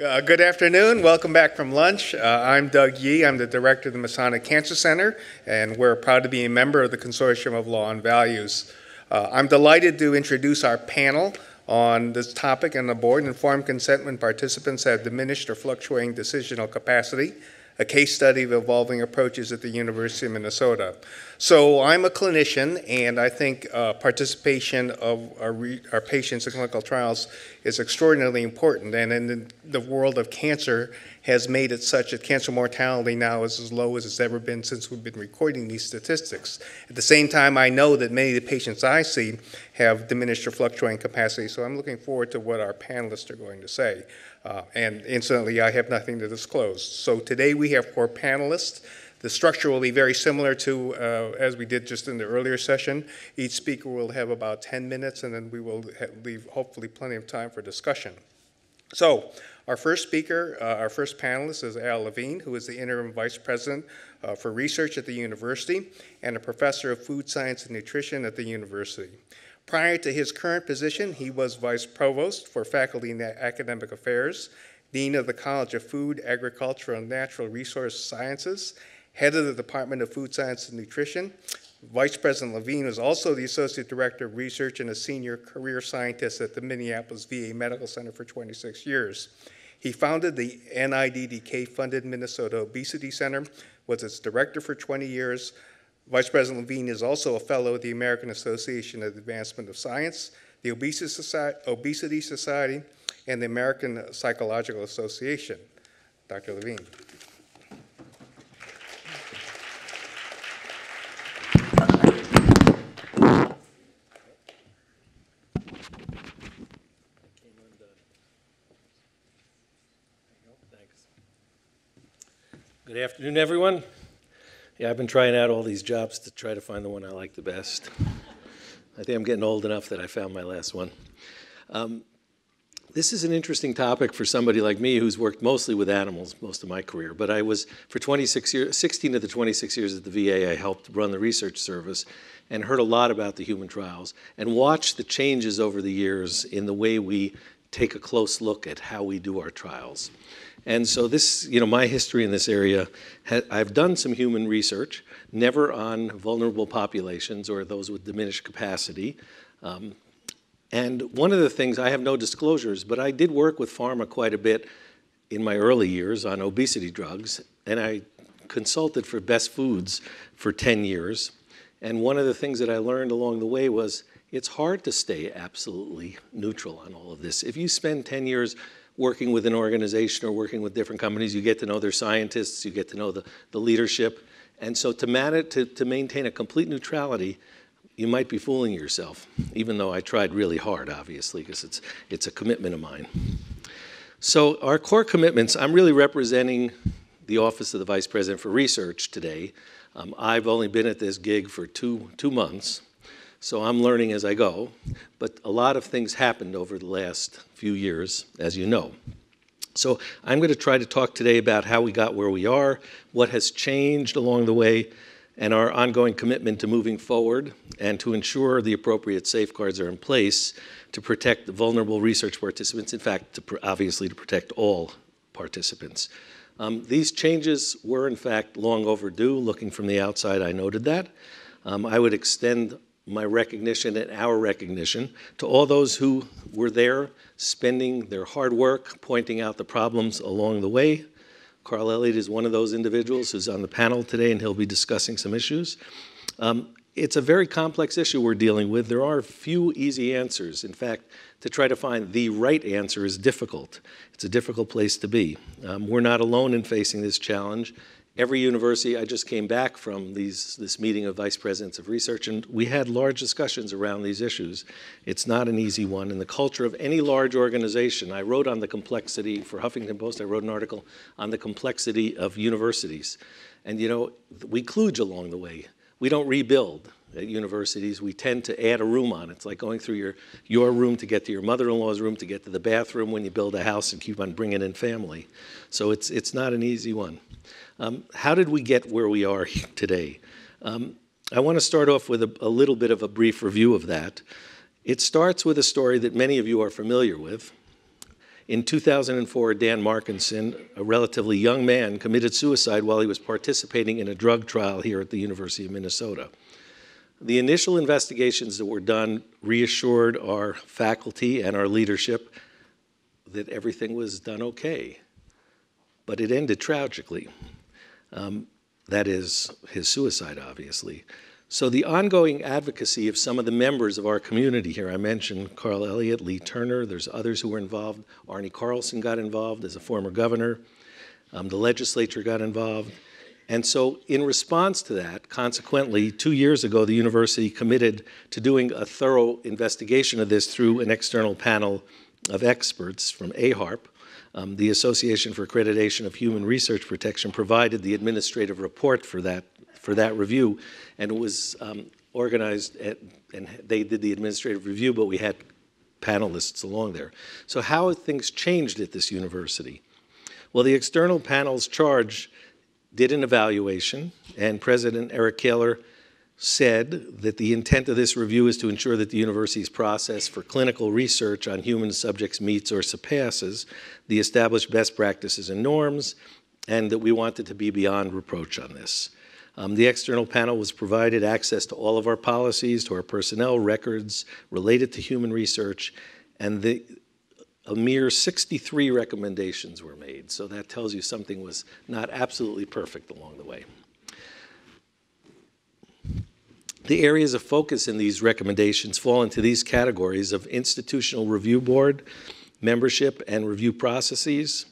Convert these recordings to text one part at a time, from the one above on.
Uh, good afternoon. Welcome back from lunch. Uh, I'm Doug Yee. I'm the director of the Masonic Cancer Center, and we're proud to be a member of the Consortium of Law and Values. Uh, I'm delighted to introduce our panel on this topic on the board. Informed consent when participants have diminished or fluctuating decisional capacity a case study of evolving approaches at the University of Minnesota. So I'm a clinician, and I think uh, participation of our, our, patients in clinical trials is extraordinarily important. And in the, the, world of cancer has made it such that cancer mortality now is as low as it's ever been since we've been recording these statistics. At the same time, I know that many of the patients I see have diminished or fluctuating capacity, so I'm looking forward to what our panelists are going to say. Uh, and incidentally, I have nothing to disclose. So today we have four panelists. The structure will be very similar to uh, as we did just in the earlier session. Each speaker will have about 10 minutes, and then we will leave hopefully plenty of time for discussion. So, our first speaker, uh, our first panelist is Al Levine, who is the interim vice president uh, for research at the university and a professor of food science and nutrition at the university. Prior to his current position, he was vice provost for faculty and academic affairs, dean of the College of Food, Agricultural, and Natural Resource Sciences, head of the Department of Food Science and Nutrition. Vice President Levine was also the associate director of research and a senior career scientist at the Minneapolis VA Medical Center for 26 years. He founded the NIDDK funded Minnesota Obesity Center, was its director for 20 years, Vice President Levine is also a fellow of the American Association of Advancement of Science, the Obesity Society, Obesity Society and the American Psychological Association. Dr. Levine. Good afternoon, everyone. Yeah, I've been trying out all these jobs to try to find the one I like the best. I think I'm getting old enough that I found my last one. Um, this is an interesting topic for somebody like me who's worked mostly with animals most of my career. But I was, for 26 years, 16 of the 26 years at the VA, I helped run the research service and heard a lot about the human trials and watched the changes over the years in the way we take a close look at how we do our trials. And so this, you know, my history in this area, I've done some human research, never on vulnerable populations or those with diminished capacity. Um, and one of the things, I have no disclosures, but I did work with pharma quite a bit in my early years on obesity drugs, and I consulted for Best Foods for 10 years. And one of the things that I learned along the way was it's hard to stay absolutely neutral on all of this. If you spend 10 years working with an organization or working with different companies, you get to know their scientists, you get to know the, the leadership. And so to, manage, to, to maintain a complete neutrality, you might be fooling yourself, even though I tried really hard, obviously, because it's, it's a commitment of mine. So our core commitments, I'm really representing the Office of the Vice President for Research today. Um, I've only been at this gig for two, two months, so I'm learning as I go. But a lot of things happened over the last few years, as you know. So I'm going to try to talk today about how we got where we are, what has changed along the way, and our ongoing commitment to moving forward and to ensure the appropriate safeguards are in place to protect the vulnerable research participants, in fact, to obviously to protect all participants. Um, these changes were, in fact, long overdue. Looking from the outside, I noted that. Um, I would extend my recognition and our recognition to all those who were there spending their hard work pointing out the problems along the way. Carl Elliott is one of those individuals who's on the panel today and he'll be discussing some issues. Um, it's a very complex issue we're dealing with. There are few easy answers. In fact, to try to find the right answer is difficult. It's a difficult place to be. Um, we're not alone in facing this challenge every university, I just came back from these, this meeting of vice presidents of research, and we had large discussions around these issues. It's not an easy one. In the culture of any large organization, I wrote on the complexity, for Huffington Post, I wrote an article on the complexity of universities. And you know, we kludge along the way. We don't rebuild at universities. We tend to add a room on. It's like going through your, your room to get to your mother-in-law's room, to get to the bathroom when you build a house and keep on bringing in family. So it's, it's not an easy one. Um, how did we get where we are today? Um, I want to start off with a, a little bit of a brief review of that. It starts with a story that many of you are familiar with. In 2004, Dan Markingson, a relatively young man, committed suicide while he was participating in a drug trial here at the University of Minnesota. The initial investigations that were done reassured our faculty and our leadership that everything was done okay, but it ended tragically. Um, that is, his suicide, obviously. So the ongoing advocacy of some of the members of our community here, I mentioned Carl Elliott, Leigh Turner, there's others who were involved. Arne Carlson got involved as a former governor. Um, the legislature got involved. And so in response to that, consequently, two years ago, the university committed to doing a thorough investigation of this through an external panel of experts from AHRP. Um, the Association for Accreditation of Human Research Protection provided the administrative report for that for that review, and it was um, organized at, and they did the administrative review, but we had panelists along there. So how have things changed at this university? Well, the external panel's charge did an evaluation, and President Eric Kaler said that the intent of this review is to ensure that the university's process for clinical research on human subjects meets or surpasses the established best practices and norms, and that we wanted to be beyond reproach on this. Um, the external panel was provided access to all of our policies, to our personnel records related to human research, and the, a mere 63 recommendations were made. So that tells you something was not absolutely perfect along the way. The areas of focus in these recommendations fall into these categories of institutional review board, membership and review processes,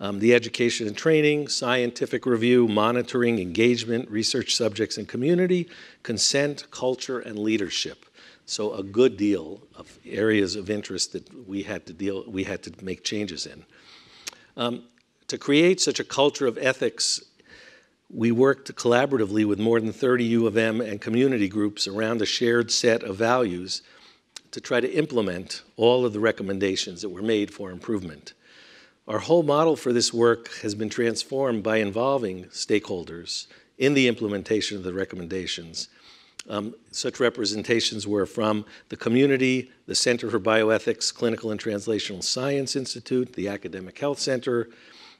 um, the education and training, scientific review, monitoring, engagement, research subjects and community, consent, culture, and leadership. So a good deal of areas of interest that we had to deal, we had to make changes in. Um, to create such a culture of ethics, we worked collaboratively with more than 30 U of M and community groups around a shared set of values to try to implement all of the recommendations that were made for improvement. Our whole model for this work has been transformed by involving stakeholders in the implementation of the recommendations. Um, such representations were from the community, the Center for Bioethics, Clinical and Translational Science Institute, the Academic Health Center,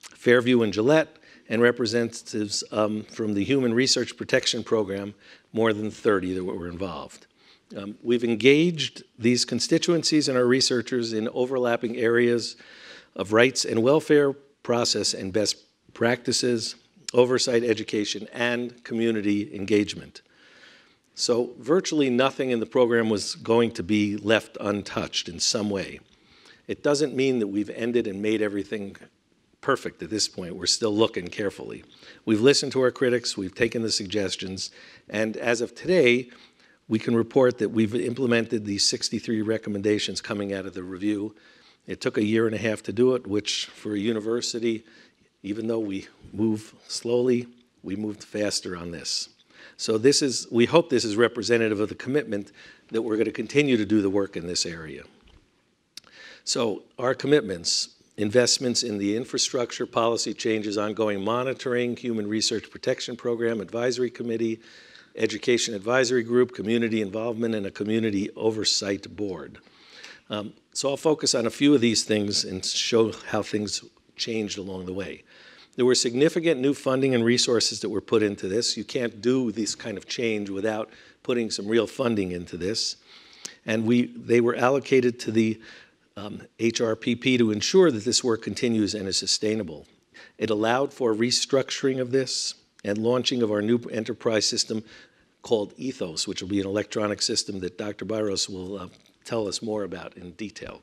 Fairview and Gillette, and representatives um, from the Human Research Protection Program, more than 30 that were involved. Um, we've engaged these constituencies and our researchers in overlapping areas of rights and welfare process and best practices, oversight, education, and community engagement. So virtually nothing in the program was going to be left untouched in some way. It doesn't mean that we've ended and made everything perfect at this point. We're still looking carefully. We've listened to our critics, we've taken the suggestions, and as of today, we can report that we've implemented these 63 recommendations coming out of the review it took a year and a half to do it, which for a university, even though we move slowly, we moved faster on this. So this is, we hope this is representative of the commitment that we're going to continue to do the work in this area. So our commitments, investments in the infrastructure, policy changes, ongoing monitoring, human research protection program, advisory committee, education advisory group, community involvement, and a community oversight board. Um, so I'll focus on a few of these things and show how things changed along the way. There were significant new funding and resources that were put into this. You can't do this kind of change without putting some real funding into this. And we, they were allocated to the um, HRPP to ensure that this work continues and is sustainable. It allowed for restructuring of this and launching of our new enterprise system called Ethos, which will be an electronic system that Dr. Biros will uh, tell us more about in detail.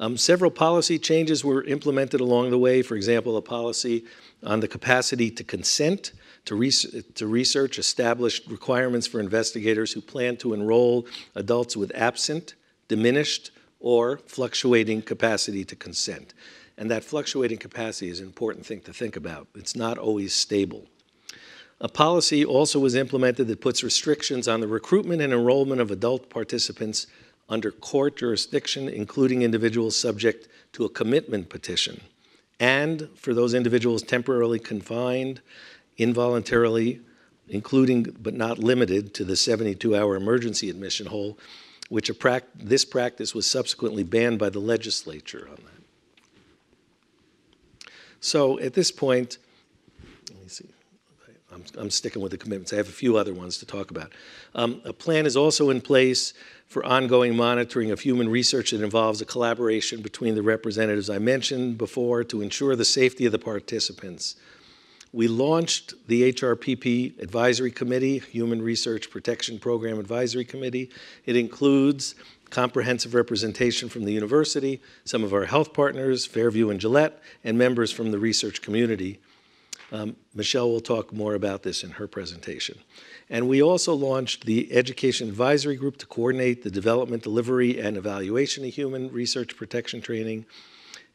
Um, several policy changes were implemented along the way. For example, a policy on the capacity to consent to, res to research established requirements for investigators who plan to enroll adults with absent, diminished, or fluctuating capacity to consent. And that fluctuating capacity is an important thing to think about. It's not always stable. A policy also was implemented that puts restrictions on the recruitment and enrollment of adult participants under court jurisdiction, including individuals subject to a commitment petition, and for those individuals temporarily confined, involuntarily, including but not limited to the 72 hour emergency admission hole, which this practice was subsequently banned by the legislature on that. So at this point, let me see. I'm, I'm sticking with the commitments. I have a few other ones to talk about. Um, a plan is also in place for ongoing monitoring of human research that involves a collaboration between the representatives I mentioned before to ensure the safety of the participants. We launched the HRPP Advisory Committee, Human Research Protection Program Advisory Committee. It includes comprehensive representation from the university, some of our health partners, Fairview and Gillette, and members from the research community. Um, Michelle will talk more about this in her presentation. And we also launched the Education Advisory Group to coordinate the development, delivery, and evaluation of human research protection training.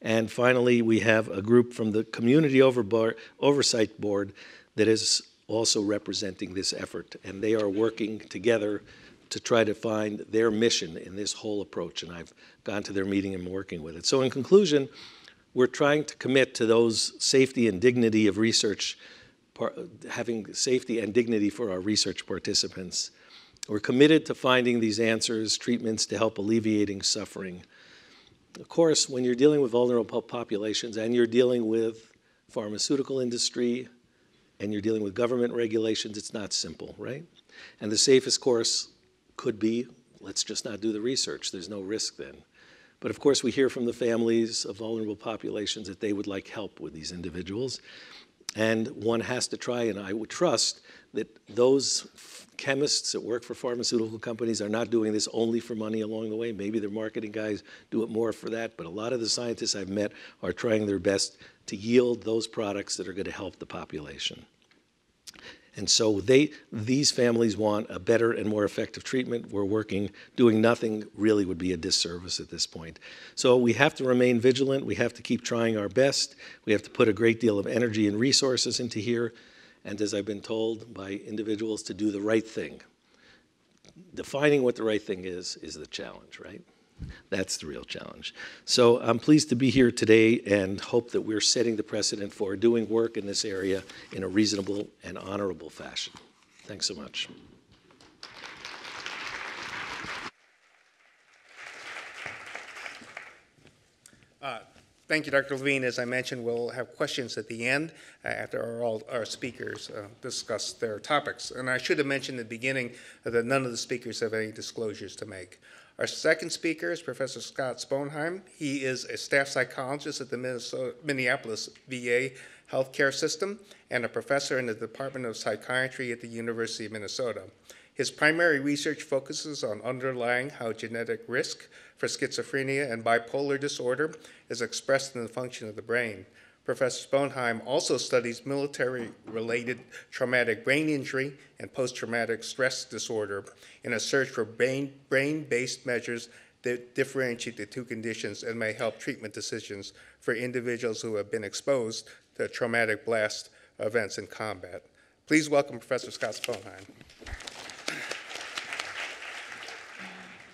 And finally, we have a group from the Community Oversight Board that is also representing this effort. And they are working together to try to find their mission in this whole approach. And I've gone to their meeting and working with it. So, in conclusion, we're trying to commit to those safety and dignity of research, having safety and dignity for our research participants. We're committed to finding these answers, treatments to help alleviating suffering. Of course, when you're dealing with vulnerable populations and you're dealing with pharmaceutical industry and you're dealing with government regulations, it's not simple, right? And the safest course could be let's just not do the research. There's no risk then. But of course, we hear from the families of vulnerable populations that they would like help with these individuals. And one has to try, and I would trust that those chemists that work for pharmaceutical companies are not doing this only for money along the way. Maybe their marketing guys do it more for that, but a lot of the scientists I've met are trying their best to yield those products that are going to help the population. And so they, these families want a better and more effective treatment. We're working, doing nothing really would be a disservice at this point. So we have to remain vigilant. We have to keep trying our best. We have to put a great deal of energy and resources into here. And as I've been told by individuals, to do the right thing. Defining what the right thing is, is the challenge, right? That's the real challenge. So I'm pleased to be here today and hope that we're setting the precedent for doing work in this area in a reasonable and honorable fashion. Thanks so much. Uh, thank you, Dr. Levine. As I mentioned, we'll have questions at the end uh, after all our speakers uh, discuss their topics. And I should have mentioned at the beginning that none of the speakers have any disclosures to make. Our second speaker is Professor Scott Sponheim. He is a staff psychologist at the Minneapolis VA healthcare system and a professor in the Department of Psychiatry at the University of Minnesota. His primary research focuses on underlying how genetic risk for schizophrenia and bipolar disorder is expressed in the function of the brain. Professor Sponheim also studies military-related traumatic brain injury and post-traumatic stress disorder in a search for brain-based measures that differentiate the two conditions and may help treatment decisions for individuals who have been exposed to traumatic blast events in combat. Please welcome Professor Scott Sponheim.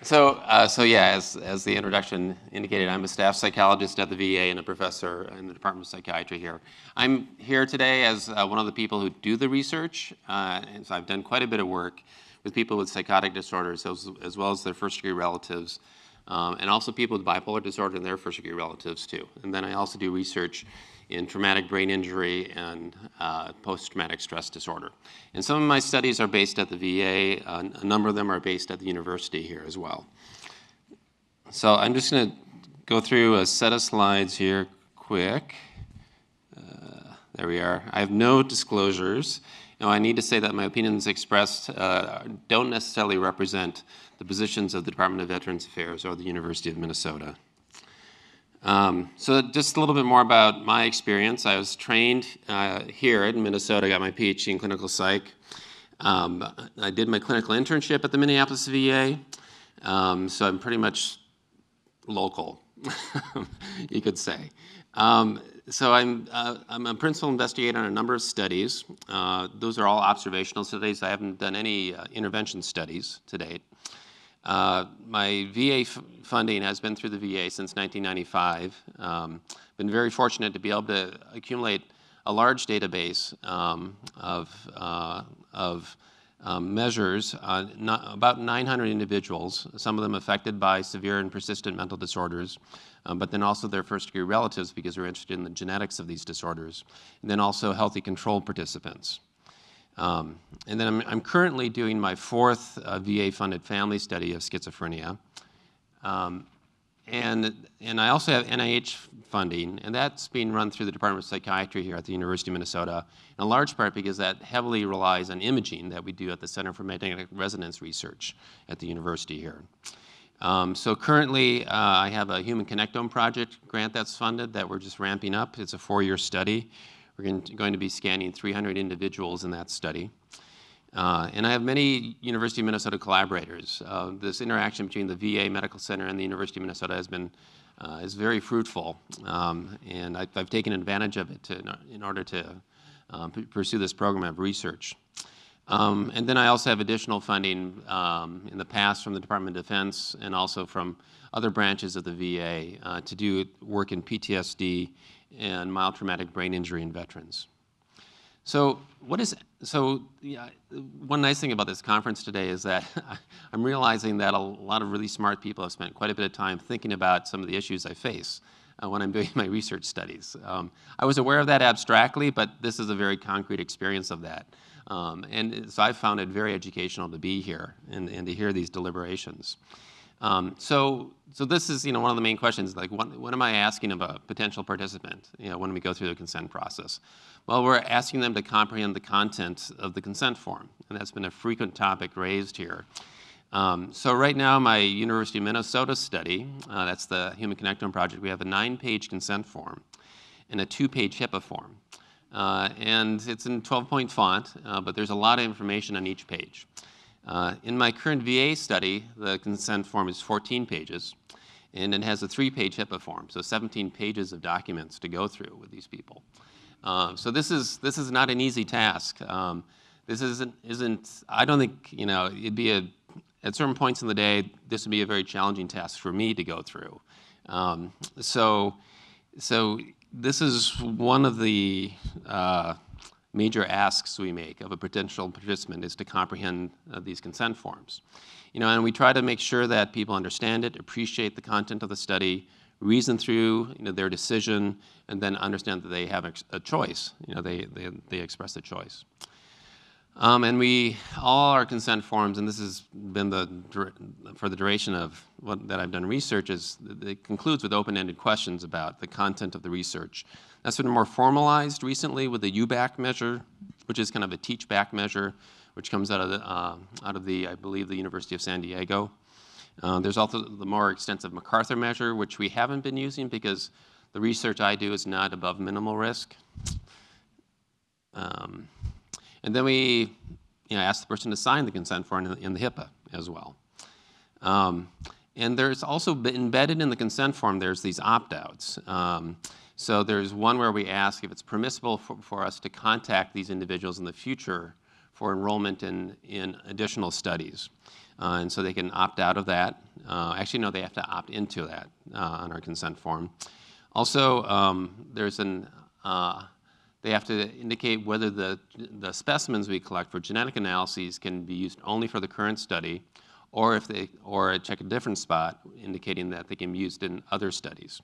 So, uh, so yeah, as, as the introduction indicated, I'm a staff psychologist at the VA and a professor in the Department of Psychiatry here. I'm here today as uh, one of the people who do the research, uh, and so I've done quite a bit of work with people with psychotic disorders, as, as well as their first-degree relatives, um, and also people with bipolar disorder and their first-degree relatives too. And then I also do research in traumatic brain injury and uh, post-traumatic stress disorder. And some of my studies are based at the VA. Uh, a number of them are based at the university here as well. So I'm just going to go through a set of slides here quick. Uh, there we are. I have no disclosures. Now, I need to say that my opinions expressed uh, don't necessarily represent the positions of the Department of Veterans Affairs or the University of Minnesota. Um, so just a little bit more about my experience. I was trained uh, here in Minnesota, got my PhD in clinical psych. Um, I did my clinical internship at the Minneapolis VA, um, so I'm pretty much local, you could say. Um, so I'm, uh, I'm a principal investigator on a number of studies. Uh, those are all observational studies. I haven't done any uh, intervention studies to date. Uh, my VA funding has been through the VA since 1995. Um, been very fortunate to be able to accumulate a large database um, of, uh, of um, measures uh, not, about 900 individuals, some of them affected by severe and persistent mental disorders, um, but then also their first degree relatives because we're interested in the genetics of these disorders, and then also healthy control participants. Um, and then I'm, I'm, currently doing my fourth uh, VA funded family study of schizophrenia. Um, and, and I also have NIH funding, and that's being run through the Department of Psychiatry here at the University of Minnesota, in large part because that heavily relies on imaging that we do at the Center for Magnetic Resonance Research at the university here. Um, so currently, uh, I have a Human Connectome project grant that's funded that we're just ramping up. It's a four-year study. We're going to be scanning 300 individuals in that study. Uh, and I have many University of Minnesota collaborators. Uh, this interaction between the VA Medical Center and the University of Minnesota has been uh, is very fruitful, um, and I've, I've, taken advantage of it to, in order to um, pursue this program of research. Um, and then I also have additional funding um, in the past from the Department of Defense and also from other branches of the VA uh, to do work in PTSD and mild traumatic brain injury in veterans. So what is so? Yeah, one nice thing about this conference today is that I'm realizing that a lot of really smart people have spent quite a bit of time thinking about some of the issues I face uh, when I'm doing my research studies. Um, I was aware of that abstractly, but this is a very concrete experience of that. Um, and so I found it very educational to be here and, and to hear these deliberations. Um, so, so this is you know one of the main questions. Like, what, what am I asking of a potential participant? You know, when we go through the consent process. Well, we're asking them to comprehend the content of the consent form, and that's been a frequent topic raised here. Um, so right now, my University of Minnesota study, uh, that's the Human Connectome Project, we have a nine-page consent form and a two-page HIPAA form. Uh, and it's in 12-point font, uh, but there's a lot of information on each page. Uh, in my current VA study, the consent form is 14 pages, and it has a three-page HIPAA form, so 17 pages of documents to go through with these people. Um, so this is this is not an easy task. Um, this isn't isn't. I don't think you know it'd be a at certain points in the day this would be a very challenging task for me to go through. Um, so so this is one of the uh, major asks we make of a potential participant is to comprehend uh, these consent forms. You know, and we try to make sure that people understand it, appreciate the content of the study, reason through you know, their decision, and then understand that they have a choice. You know, they, they, they express a choice. Um, and we, all our consent forms, and this has been the, for the duration of what, that I've done research, is it concludes with open-ended questions about the content of the research. That's been more formalized recently with the UBACC measure, which is kind of a teach back measure, which comes out of the, uh, out of the, I believe, the University of San Diego. Uh, there's also the more extensive MacArthur measure, which we haven't been using because the research I do is not above minimal risk. Um, and then we you know, ask the person to sign the consent form in, the HIPAA as well. Um, and there's also embedded in the consent form, there's these opt-outs. Um, so there's one where we ask if it's permissible for, for, us to contact these individuals in the future for enrollment in, in additional studies. Uh, and so they can opt out of that. Uh, actually, no, they have to opt into that uh, on our consent form. Also, um, there's an, uh, they have to indicate whether the, the specimens we collect for genetic analyses can be used only for the current study, or if they, or check a different spot indicating that they can be used in other studies.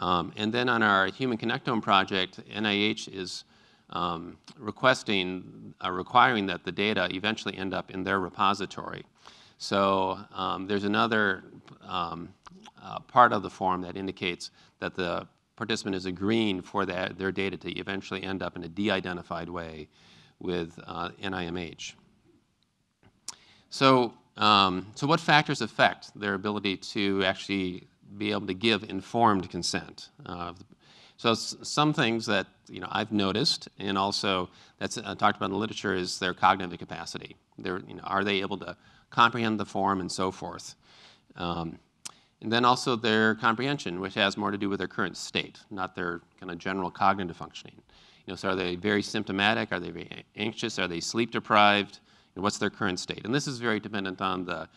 Um, and then on our Human Connectome project, NIH is um, requesting, uh, requiring that the data eventually end up in their repository. So um, there's another um, uh, part of the form that indicates that the participant is agreeing for that, their data to eventually end up in a de-identified way with uh, NIMH. So, um, so what factors affect their ability to actually be able to give informed consent? Uh, so some things that you know I've noticed, and also that's uh, talked about in the literature, is their cognitive capacity. They're, you know, are they able to comprehend the form, and so forth. Um, and then also their comprehension, which has more to do with their current state, not their kind of general cognitive functioning. You know, so are they very symptomatic? Are they very anxious? Are they sleep deprived? What's their current state? And this is very dependent on the,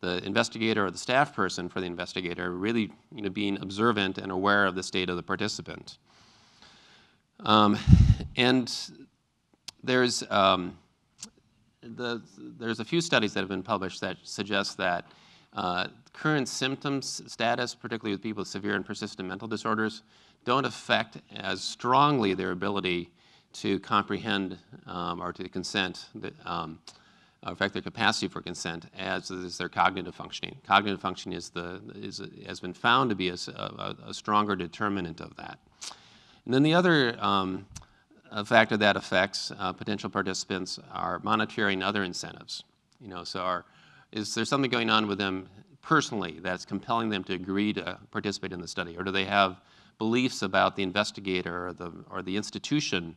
the investigator or the staff person for the investigator really you know, being observant and aware of the state of the participant. Um, and there's um, the, there's a few studies that have been published that suggest that uh, current symptoms status, particularly with people with severe and persistent mental disorders, don't affect as strongly their ability to comprehend um, or to consent, um, affect their capacity for consent as is their cognitive functioning. Cognitive functioning is the, is, has been found to be a, a, a stronger determinant of that. And then the other um, factor that affects uh, potential participants are monetary and other incentives. You know, so are, is there something going on with them personally that's compelling them to agree to participate in the study, or do they have beliefs about the investigator or the, or the institution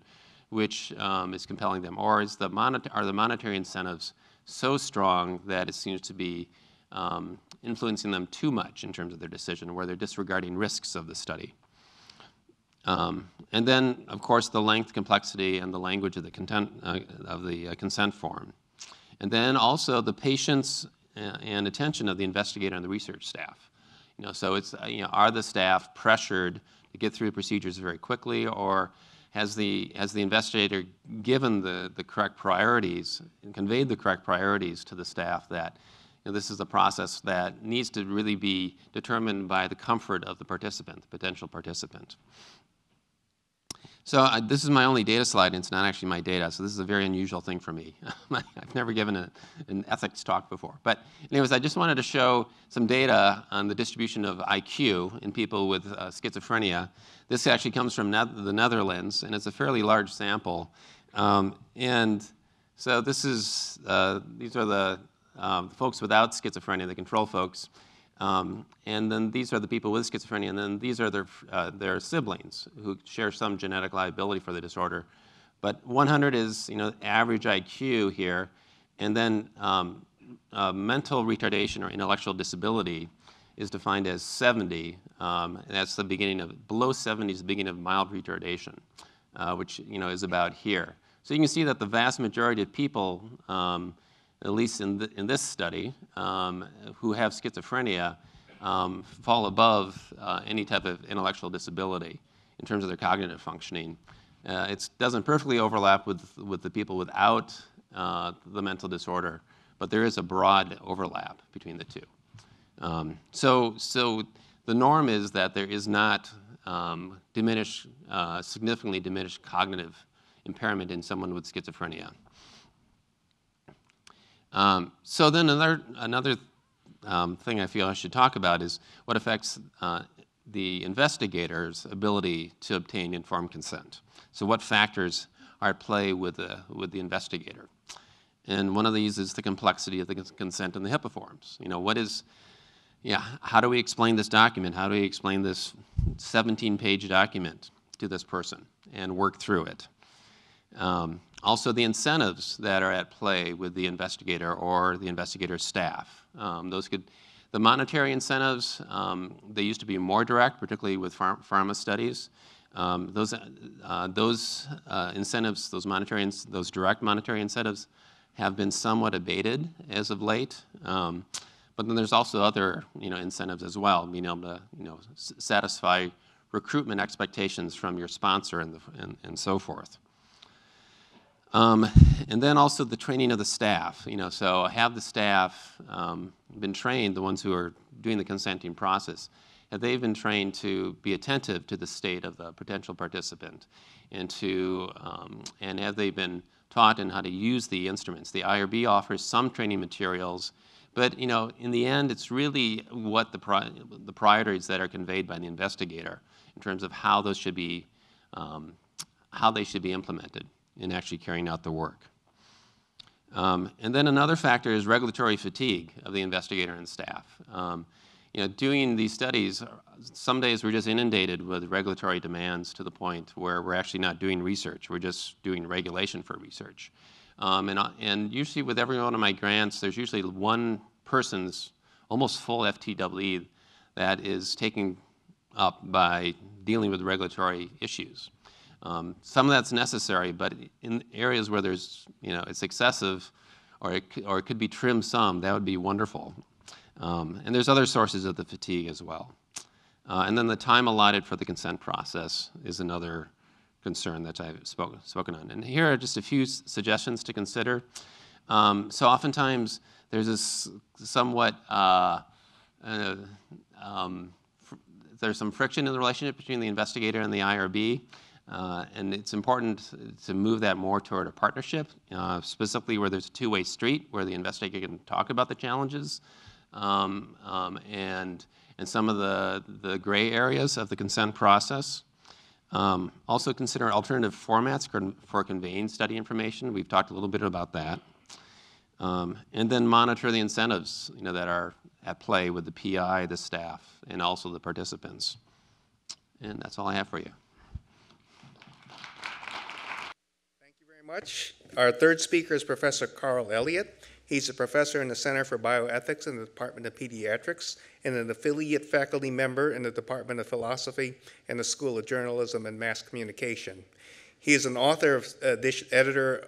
which um, is compelling them, or is the are the monetary incentives so strong that it seems to be um, influencing them too much in terms of their decision, where they're disregarding risks of the study? Um, and then, of course, the length, complexity, and the language of the, content, uh, of the uh, consent form. And then also the patience uh, and attention of the investigator and the research staff. You know, so it's, uh, you know, are the staff pressured to get through the procedures very quickly, or has the, has the investigator given the, the correct priorities and conveyed the correct priorities to the staff that you know, this is a process that needs to really be determined by the comfort of the participant, the potential participant. So uh, this is my only data slide, and it's not actually my data, so this is a very unusual thing for me. I've never given a, an ethics talk before. But anyways, I just wanted to show some data on the distribution of IQ in people with uh, schizophrenia. This actually comes from ne the Netherlands, and it's a fairly large sample. Um, and so this is, uh, these are the um, folks without schizophrenia, the control folks. Um, and then these are the people with schizophrenia, and then these are their, uh, their siblings who share some genetic liability for the disorder. But 100 is you know average IQ here, and then um, uh, mental retardation or intellectual disability is defined as 70. Um, and that's the beginning of below 70 is the beginning of mild retardation, uh, which you know is about here. So you can see that the vast majority of people um, at least in, the, in this study, um, who have schizophrenia um, fall above uh, any type of intellectual disability in terms of their cognitive functioning. Uh, it doesn't perfectly overlap with, with the people without uh, the mental disorder, but there is a broad overlap between the two. Um, so, so the norm is that there is not um, diminished, uh, significantly diminished cognitive impairment in someone with schizophrenia. Um, so then another, another um, thing I feel I should talk about is what affects uh, the investigator's ability to obtain informed consent. So what factors are at play with the, with the investigator? And one of these is the complexity of the consent in the HIPAA forms. You know, what is, yeah, how do we explain this document? How do we explain this 17-page document to this person and work through it? Um, also, the incentives that are at play with the investigator or the investigator's staff. Um, those could, the monetary incentives, um, they used to be more direct, particularly with ph pharma studies. Um, those uh, those uh, incentives, those monetary, those direct monetary incentives, have been somewhat abated as of late. Um, but then there's also other, you know, incentives as well, being able to, you know, satisfy recruitment expectations from your sponsor and, the, and, and so forth. Um, and then also the training of the staff. You know, so have the staff um, been trained, the ones who are doing the consenting process, have they been trained to be attentive to the state of the potential participant, and to um, and have they been taught in how to use the instruments? The IRB offers some training materials, but you know, in the end, it's really what the pri the priorities that are conveyed by the investigator in terms of how those should be um, how they should be implemented in actually carrying out the work. Um, and then another factor is regulatory fatigue of the investigator and staff. Um, you know, doing these studies, some days we're just inundated with regulatory demands to the point where we're actually not doing research. We're just doing regulation for research. Um, and, uh, and usually with every one of my grants, there's usually one person's almost full FTE that is taken up by dealing with regulatory issues. Um, some of that's necessary, but in areas where there's, you know, it's excessive or it, or it could be trimmed some, that would be wonderful. Um, and there's other sources of the fatigue as well. Uh, and then the time allotted for the consent process is another concern that I've spoken, spoken on. And here are just a few suggestions to consider. Um, so oftentimes there's this somewhat uh, uh, um, there's some friction in the relationship between the investigator and the IRB. Uh, and it's important to move that more toward a partnership, uh, specifically where there's a two-way street, where the investigator can talk about the challenges um, um, and and some of the the gray areas of the consent process. Um, also consider alternative formats for, for conveying study information. We've talked a little bit about that. Um, and then monitor the incentives you know, that are at play with the PI, the staff, and also the participants. And that's all I have for you. Thank you very much. Our third speaker is Professor Carl Elliott. He's a professor in the Center for Bioethics in the Department of Pediatrics and an affiliate faculty member in the Department of Philosophy and the School of Journalism and Mass Communication. He is an author of uh, editor,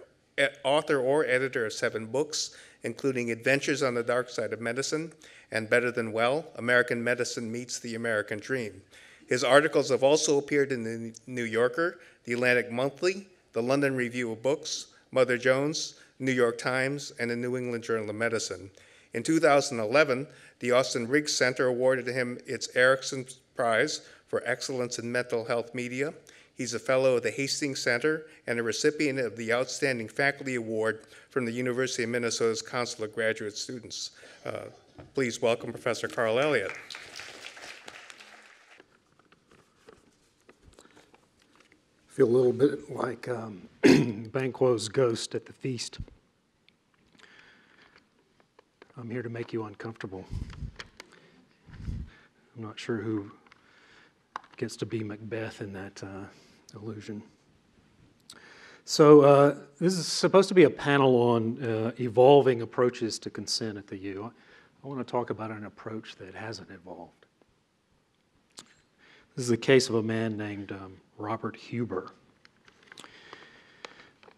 author or editor of seven books, including Adventures on the Dark Side of Medicine and Better Than Well: American Medicine Meets the American Dream. His articles have also appeared in the New Yorker, the Atlantic Monthly, the London Review of Books, Mother Jones, New York Times, and the New England Journal of Medicine. In 2011, the Austin Riggs Center awarded him its Erikson Prize for Excellence in Mental Health Media. He's a fellow of the Hastings Center and a recipient of the Outstanding Faculty Award from the University of Minnesota's Council of Graduate Students. Uh, please welcome Professor Carl Elliott. Feel a little bit like um, Banquo's ghost at the feast. I'm here to make you uncomfortable. I'm not sure who gets to be Macbeth in that uh, illusion. So, uh, this is supposed to be a panel on uh, evolving approaches to consent at the U. I want to talk about an approach that hasn't evolved. This is the case of a man named um, Robert Huber.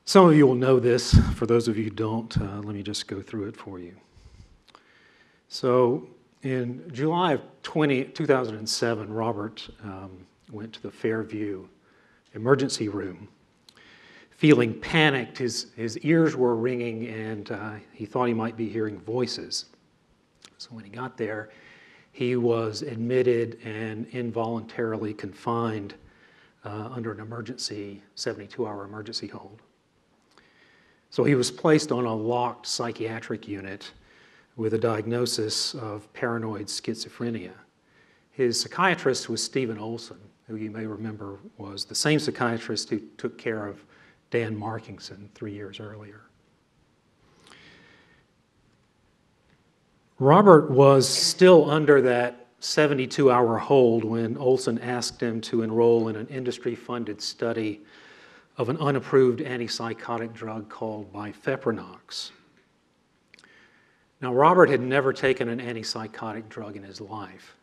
Some of you will know this. For those of you who don't, uh, let me just go through it for you. So, in July of 20, 2007, Robert um, went to the Fairview emergency room. Feeling panicked, his, his ears were ringing, and uh, he thought he might be hearing voices. So, when he got there, he was admitted and involuntarily confined uh, under an emergency 72 hour emergency hold. So he was placed on a locked psychiatric unit with a diagnosis of paranoid schizophrenia. His psychiatrist was Stephen Olson, who you may remember was the same psychiatrist who took care of Dan Markingson three years earlier. Robert was still under that 72 hour hold when Olson asked him to enroll in an industry funded study of an unapproved antipsychotic drug called bifeprunox. Now, Robert had never taken an antipsychotic drug in his life.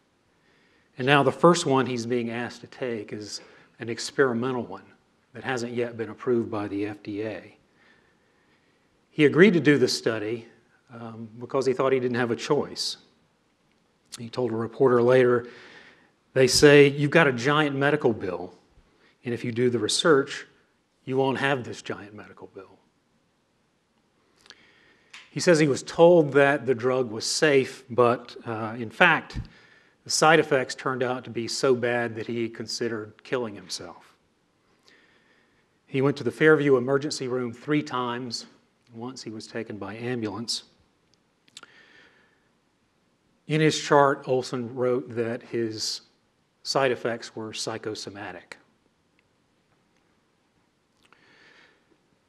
And now the first one he's being asked to take is an experimental one that hasn't yet been approved by the FDA. He agreed to do the study um, because he thought he didn't have a choice. He told a reporter later, they say, You've got a giant medical bill, and if you do the research, you won't have this giant medical bill. He says he was told that the drug was safe, but uh, in fact, the side effects turned out to be so bad that he considered killing himself. He went to the Fairview emergency room three times. Once he was taken by ambulance. In his chart, Olson wrote that his side effects were psychosomatic.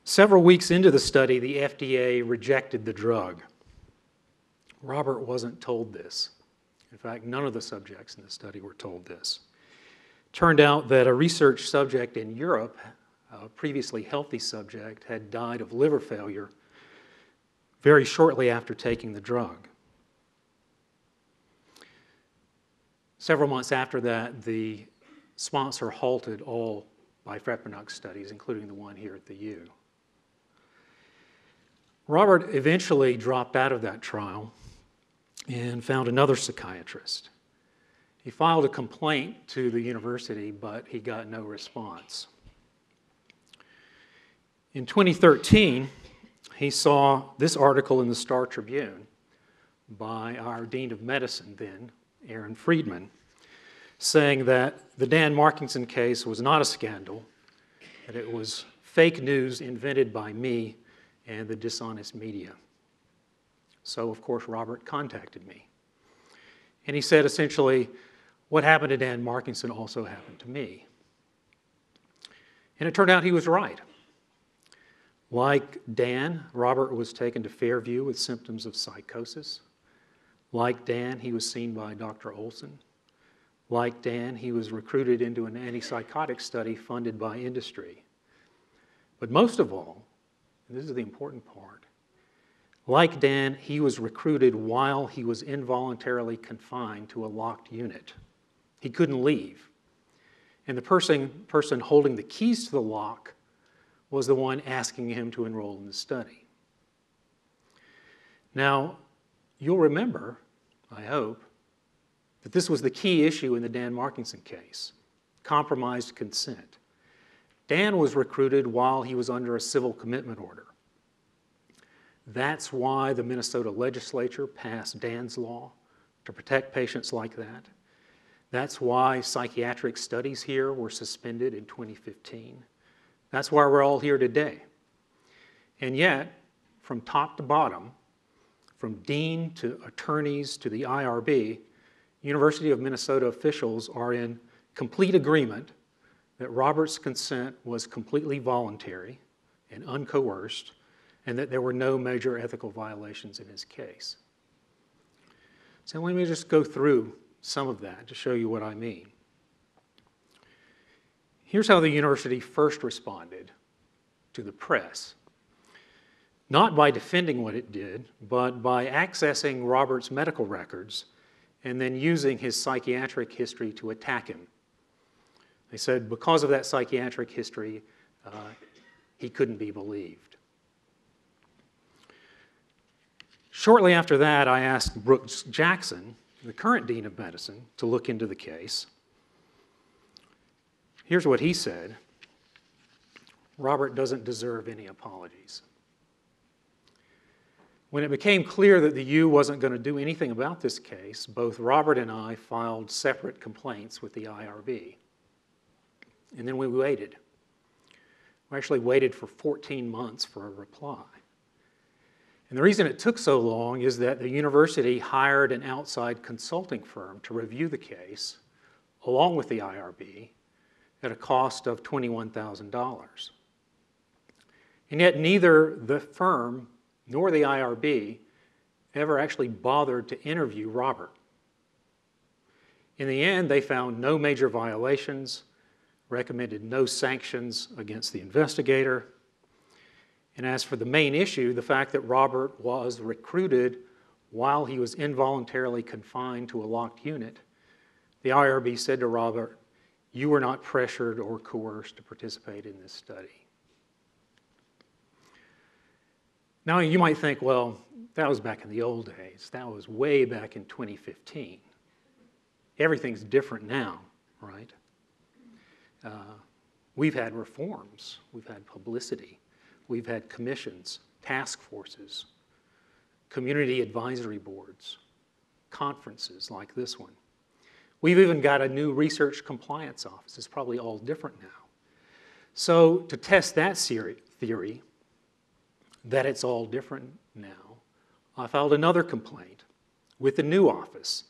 Several weeks into the study, the FDA rejected the drug. Robert wasn't told this. In fact, none of the subjects in the study were told this. Turned out that a research subject in Europe, a previously healthy subject, had died of liver failure very shortly after taking the drug. Several months after that, the sponsor halted all bifeprunox studies, including the one here at the U. Robert eventually dropped out of that trial and found another psychiatrist. He filed a complaint to the university, but he got no response. In 2013, he saw this article in the Star Tribune by our Dean of Medicine then, Aaron Friedman, saying that the Dan Markingson case was not a scandal, that it was fake news invented by me and the dishonest media. So, of course, Robert contacted me. And he said essentially, what happened to Dan Markingson also happened to me. And it turned out he was right. Like Dan, Robert was taken to Fairview with symptoms of psychosis. Like Dan, he was seen by Dr. Olson. Like Dan, he was recruited into an antipsychotic study funded by industry. But most of all, and this is the important part, like Dan, he was recruited while he was involuntarily confined to a locked unit. He couldn't leave. And the person, person holding the keys to the lock was the one asking him to enroll in the study. Now, you'll remember, I hope, that this was the key issue in the Dan Markingson case compromised consent. Dan was recruited while he was under a civil commitment order. That's why the Minnesota legislature passed Dan's Law to protect patients like that. That's why psychiatric studies here were suspended in 2015. That's why we're all here today. And yet, from top to bottom, from dean to attorneys to the IRB, University of Minnesota officials are in complete agreement that Robert's consent was completely voluntary and uncoerced, and that there were no major ethical violations in his case. So let me just go through some of that to show you what I mean. Here's how the university first responded to the press not by defending what it did, but by accessing Robert's medical records and then using his psychiatric history to attack him. They said because of that psychiatric history, uh, he couldn't be believed. Shortly after that, I asked Brooks Jackson, the current dean of medicine, to look into the case. Here's what he said Robert doesn't deserve any apologies. When it became clear that the U wasn't going to do anything about this case, both Robert and I filed separate complaints with the IRB. And then we waited. We actually waited for 14 months for a reply. And the reason it took so long is that the university hired an outside consulting firm to review the case, along with the IRB, at a cost of $21,000. And yet, neither the firm nor the IRB ever actually bothered to interview Robert. In the end, they found no major violations, recommended no sanctions against the investigator. And as for the main issue, the fact that Robert was recruited while he was involuntarily confined to a locked unit, the IRB said to Robert, You were not pressured or coerced to participate in this study. Now, you might think, well, that was back in the old days. That was way back in 2015. Everything's different now, right? Uh, we've had reforms, we've had publicity, we've had commissions, task forces, community advisory boards, conferences like this one. We've even got a new research compliance office. It's probably all different now. So, to test that theory, that it's all different now, I filed another complaint with the new office,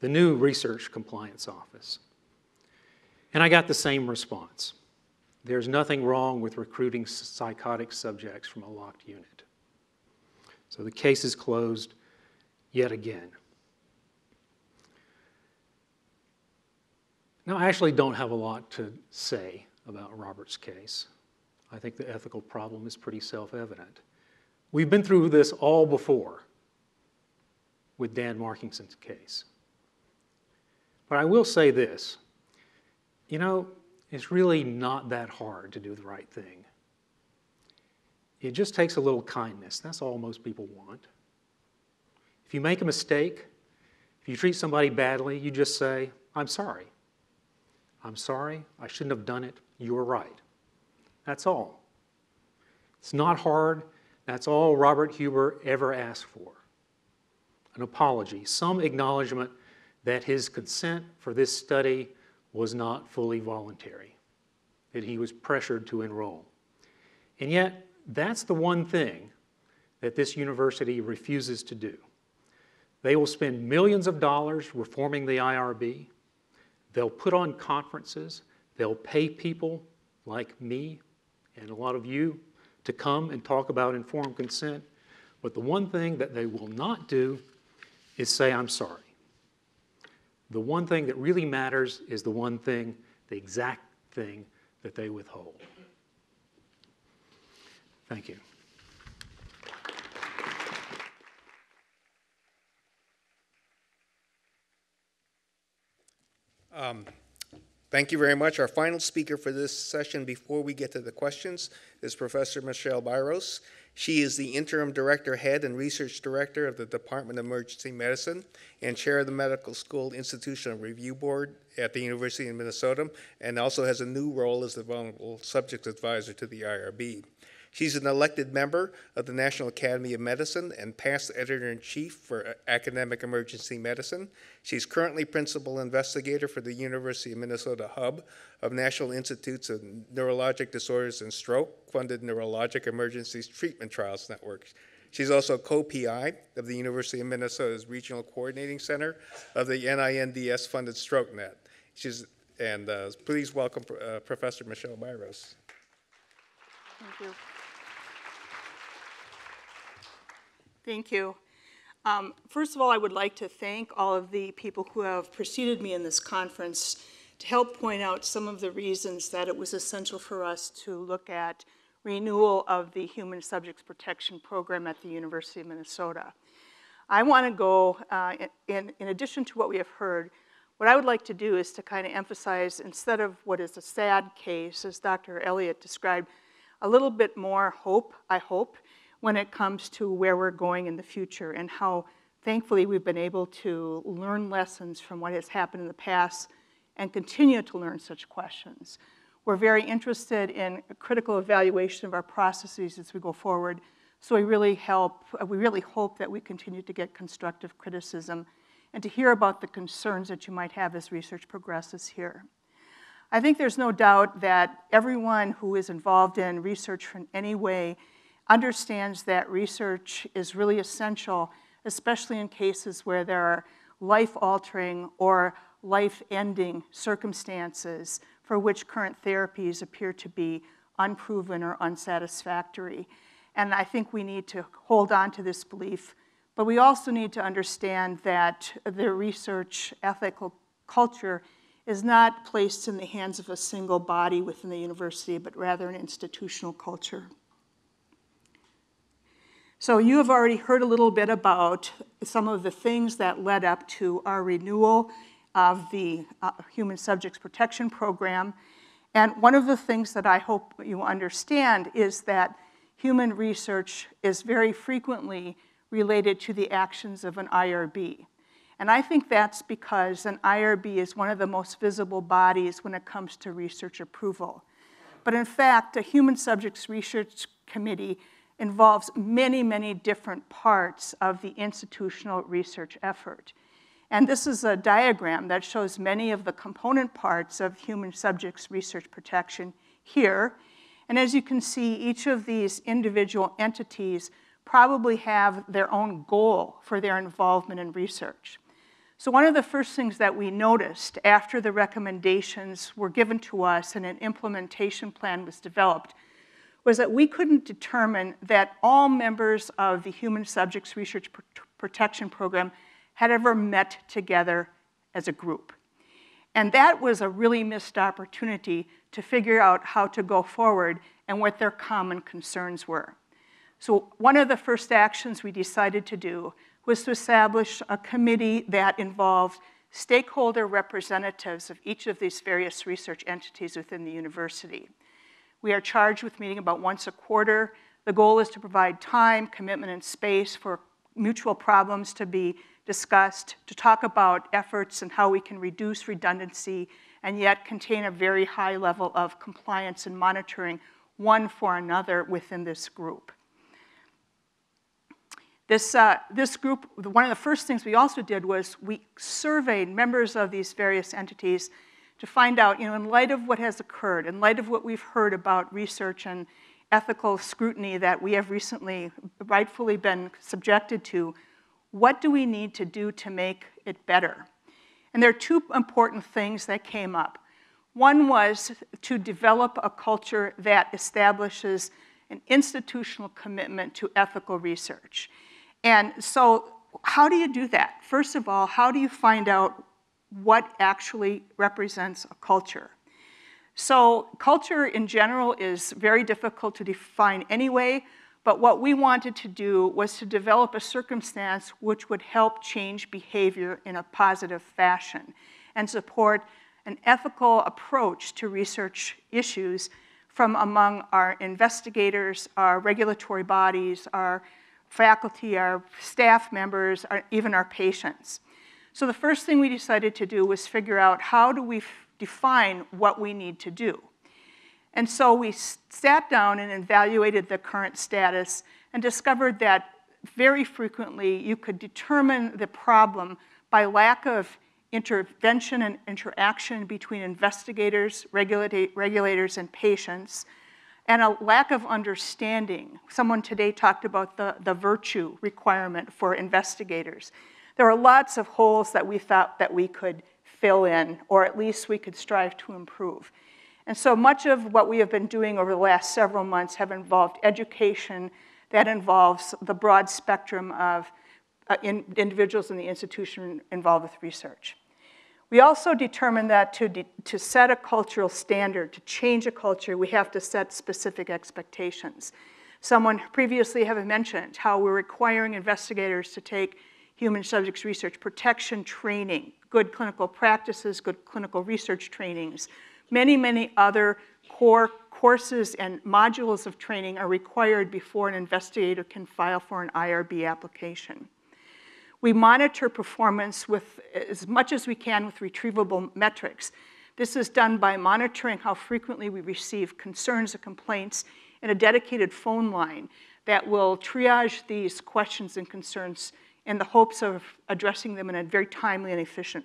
the new Research Compliance Office. And I got the same response. There's nothing wrong with recruiting psychotic subjects from a locked unit. So the case is closed yet again. Now, I actually don't have a lot to say about Robert's case. I think the ethical problem is pretty self evident. We've been through this all before with Dan Markingson's case. But I will say this you know, it's really not that hard to do the right thing. It just takes a little kindness. That's all most people want. If you make a mistake, if you treat somebody badly, you just say, I'm sorry. I'm sorry. I shouldn't have done it. You were right. That's all. It's not hard. That's all Robert Huber ever asked for. An apology, some acknowledgement that his consent for this study was not fully voluntary, that he was pressured to enroll. And yet, that's the one thing that this university refuses to do. They will spend millions of dollars reforming the IRB. They'll put on conferences. They'll pay people like me and a lot of you to come and talk about informed consent. But the one thing that they will not do is say, I'm sorry. The one thing that really matters is the one thing, the exact thing that they withhold. Thank you. Um, Thank you very much. Our final speaker for this session before we get to the questions is Professor Michelle Biros. She is the Interim Director, Head, and Research Director of the Department of Emergency Medicine and Chair of the Medical School Institutional Review Board at the University of Minnesota, and also has a new role as the Vulnerable Subjects Advisor to the IRB. She's an elected member of the National Academy of Medicine and past editor in chief for Academic Emergency Medicine. She's currently principal investigator for the University of Minnesota Hub of National Institutes of Neurologic Disorders and Stroke, funded Neurologic Emergencies Treatment Trials Network. She's also co-PI of the University of Minnesota's Regional Coordinating Center of the NINDS-funded StrokeNet. She's, and uh, please welcome uh, Professor Michelle Biros. Thank you. Thank you. Um, first of all, I would like to thank all of the people who have preceded me in this conference to help point out some of the reasons that it was essential for us to look at renewal of the Human Subjects Protection Program at the University of Minnesota. I want to go, uh, in, in addition to what we have heard, what I would like to do is to kind of emphasize, instead of what is a sad case, as Dr. Elliott described, a little bit more hope, I hope, when it comes to where we're going in the future and how thankfully we've been able to learn lessons from what has happened in the past and continue to learn such questions. We're very interested in critical evaluation of our processes as we go forward. So we really help, we really hope that we continue to get constructive criticism and to hear about the concerns that you might have as research progresses here. I think there's no doubt that everyone who is involved in research in any way understands that research is really essential, especially in cases where there are life-altering or life-ending circumstances for which current therapies appear to be unproven or unsatisfactory. And I think we need to hold on to this belief, but we also need to understand that the research ethical culture is not placed in the hands of a single body within the university, but rather an institutional culture. So you have already heard a little bit about some of the things that led up to our renewal of the uh, Human Subjects Protection Program. And one of the things that I hope you understand is that human research is very frequently related to the actions of an IRB. And I think that's because an IRB is one of the most visible bodies when it comes to research approval. But in fact, a Human Subjects Research Committee involves many, many different parts of the institutional research effort. And this is a diagram that shows many of the component parts of human subjects research protection here. And as you can see, each of these individual entities probably have their own goal for their involvement in research. So one of the first things that we noticed after the recommendations were given to us and an implementation plan was developed was that we couldn't determine that all members of the Human Subjects Research Protection Program had ever met together as a group. And that was a really missed opportunity to figure out how to go forward and what their common concerns were. So one of the first actions we decided to do was to establish a committee that involved stakeholder representatives of each of these various research entities within the university. We are charged with meeting about once a quarter. The goal is to provide time, commitment, and space for mutual problems to be discussed, to talk about efforts and how we can reduce redundancy and yet contain a very high level of compliance and monitoring one for another within this group. This, uh, this group, one of the first things we also did was we surveyed members of these various entities to find out, you know, in light of what has occurred, in light of what we've heard about research and ethical scrutiny that we have recently rightfully been subjected to, what do we need to do to make it better? And there are two important things that came up. One was to develop a culture that establishes an institutional commitment to ethical research. And so, how do you do that? First of all, how do you find out what actually represents a culture? So, culture in general is very difficult to define anyway, but what we wanted to do was to develop a circumstance which would help change behavior in a positive fashion and support an ethical approach to research issues from among our investigators, our regulatory bodies, our faculty, our staff members, our, even our patients. So the first thing we decided to do was figure out how do we define what we need to do. And so we sat down and evaluated the current status and discovered that very frequently you could determine the problem by lack of intervention and interaction between investigators, regulators, and patients, and a lack of understanding. Someone today talked about the, the virtue requirement for investigators. There are lots of holes that we thought that we could fill in, or at least we could strive to improve. And so much of what we have been doing over the last several months have involved education that involves the broad spectrum of uh, in, individuals in the institution involved with research. We also determined that to, de to set a cultural standard, to change a culture, we have to set specific expectations. Someone previously have mentioned how we're requiring investigators to take human subjects research protection training, good clinical practices, good clinical research trainings, Many, many other core courses and modules of training are required before an investigator can file for an IRB application. We monitor performance with as much as we can with retrievable metrics. This is done by monitoring how frequently we receive concerns or complaints in a dedicated phone line that will triage these questions and concerns in the hopes of addressing them in a very timely and efficient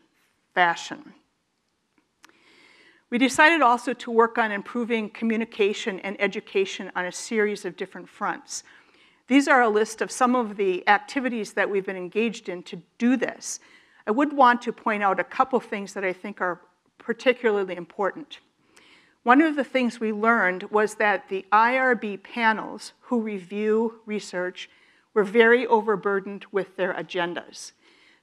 fashion. We decided also to work on improving communication and education on a series of different fronts. These are a list of some of the activities that we've been engaged in to do this. I would want to point out a couple things that I think are particularly important. One of the things we learned was that the IRB panels who review research were very overburdened with their agendas.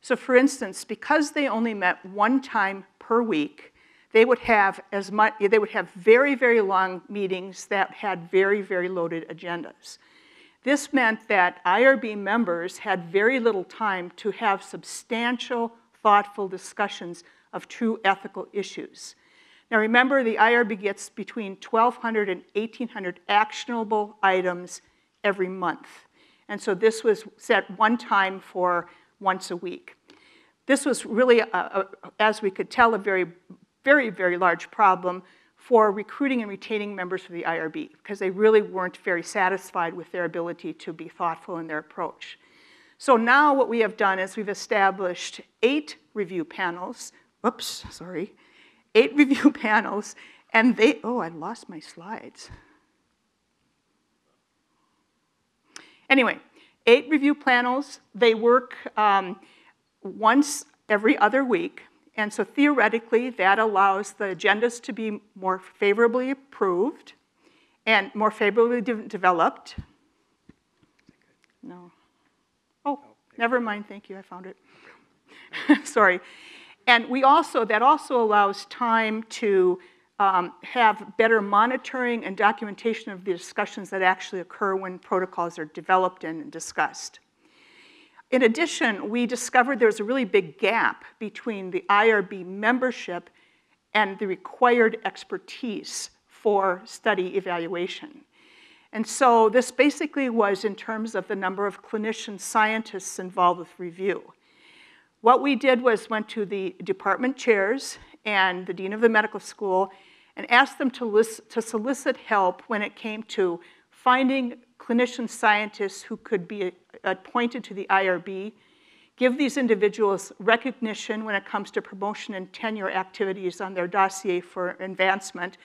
So for instance, because they only met one time per week, they would have as much, they would have very, very long meetings that had very, very loaded agendas. This meant that IRB members had very little time to have substantial, thoughtful discussions of true ethical issues. Now remember, the IRB gets between 1,200 and 1,800 actionable items every month. And so this was set one time for once a week. This was really, a, a, as we could tell, a very very, very large problem for recruiting and retaining members for the IRB because they really weren't very satisfied with their ability to be thoughtful in their approach. So now what we have done is we've established eight review panels. Whoops, sorry. Eight review panels, and they, oh, I lost my slides. Anyway, eight review panels. They work um, once every other week. And so theoretically, that allows the agendas to be more favorably approved and more favorably de developed. No. Oh, never mind, thank you, I found it. Sorry. And we also, that also allows time to um, have better monitoring and documentation of the discussions that actually occur when protocols are developed and discussed. In addition, we discovered there was a really big gap between the IRB membership and the required expertise for study evaluation. And so this basically was in terms of the number of clinician scientists involved with review. What we did was went to the department chairs and the dean of the medical school and asked them to, to solicit help when it came to finding clinician scientists who could be appointed to the IRB, give these individuals recognition when it comes to promotion and tenure activities on their dossier for advancement,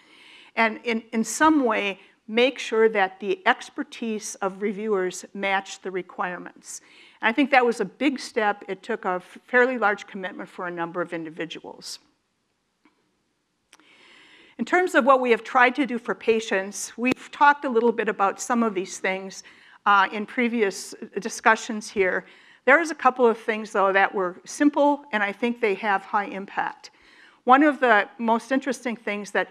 and in, in some way make sure that the expertise of reviewers matched the requirements. And I think that was a big step. It took a fairly large commitment for a number of individuals. In terms of what we have tried to do for patients, we've talked a little bit about some of these things uh, in previous discussions here. There is a couple of things, though, that were simple, and I think they have high impact. One of the most interesting things that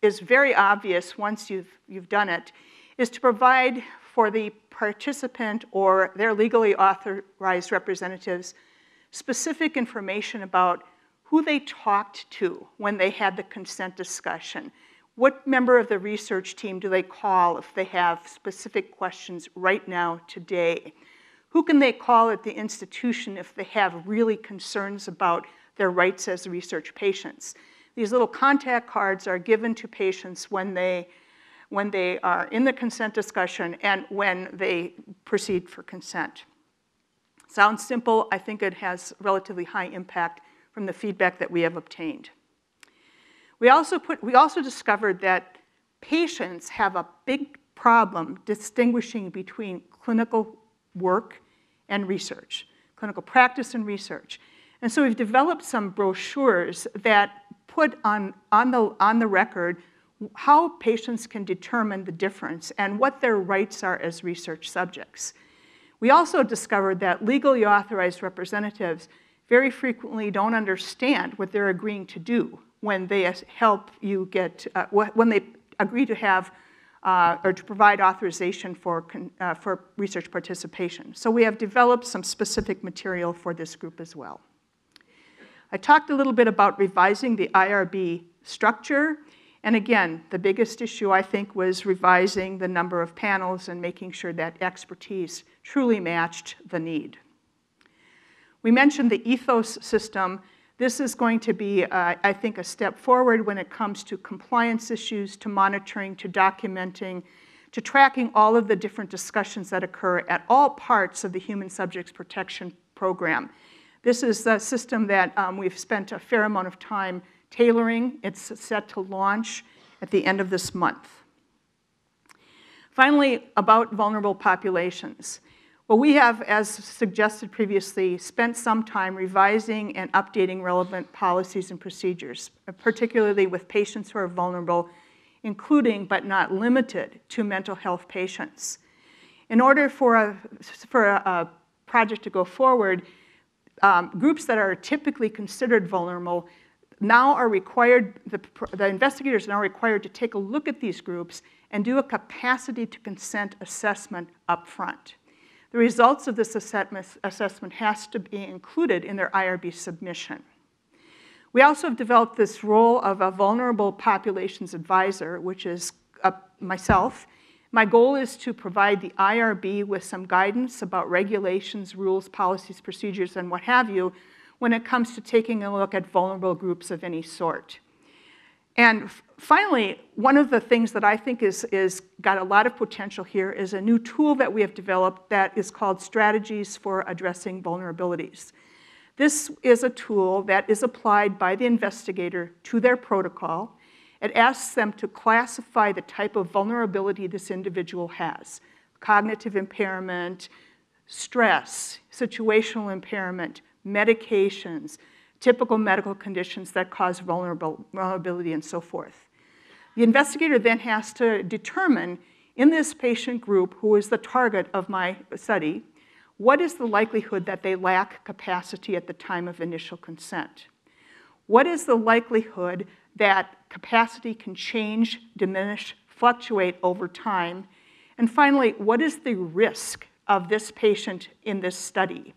is very obvious once you've, you've done it is to provide for the participant or their legally authorized representatives specific information about who they talked to when they had the consent discussion. What member of the research team do they call if they have specific questions right now, today? Who can they call at the institution if they have really concerns about their rights as research patients? These little contact cards are given to patients when they, when they are in the consent discussion and when they proceed for consent. Sounds simple. I think it has relatively high impact from the feedback that we have obtained. We also, put, we also discovered that patients have a big problem distinguishing between clinical work and research, clinical practice and research. And so we've developed some brochures that put on, on, the, on the record how patients can determine the difference and what their rights are as research subjects. We also discovered that legally authorized representatives very frequently don't understand what they're agreeing to do when they help you get, uh, when they agree to have uh, or to provide authorization for, uh, for research participation. So we have developed some specific material for this group as well. I talked a little bit about revising the IRB structure. And again, the biggest issue I think was revising the number of panels and making sure that expertise truly matched the need. We mentioned the ethos system. This is going to be, uh, I think, a step forward when it comes to compliance issues, to monitoring, to documenting, to tracking all of the different discussions that occur at all parts of the Human Subjects Protection Program. This is a system that um, we've spent a fair amount of time tailoring. It's set to launch at the end of this month. Finally, about vulnerable populations. Well, we have, as suggested previously, spent some time revising and updating relevant policies and procedures, particularly with patients who are vulnerable, including but not limited to mental health patients. In order for a, for a, a project to go forward, um, groups that are typically considered vulnerable now are required, the, the investigators are now required to take a look at these groups and do a capacity to consent assessment up front. The results of this assessment has to be included in their IRB submission. We also have developed this role of a vulnerable populations advisor, which is uh, myself. My goal is to provide the IRB with some guidance about regulations, rules, policies, procedures, and what have you when it comes to taking a look at vulnerable groups of any sort. And finally, one of the things that I think is, is got a lot of potential here is a new tool that we have developed that is called Strategies for Addressing Vulnerabilities. This is a tool that is applied by the investigator to their protocol. It asks them to classify the type of vulnerability this individual has cognitive impairment, stress, situational impairment, medications, typical medical conditions that cause vulnerability and so forth. The investigator then has to determine in this patient group who is the target of my study, what is the likelihood that they lack capacity at the time of initial consent? What is the likelihood that capacity can change, diminish, fluctuate over time? And finally, what is the risk of this patient in this study?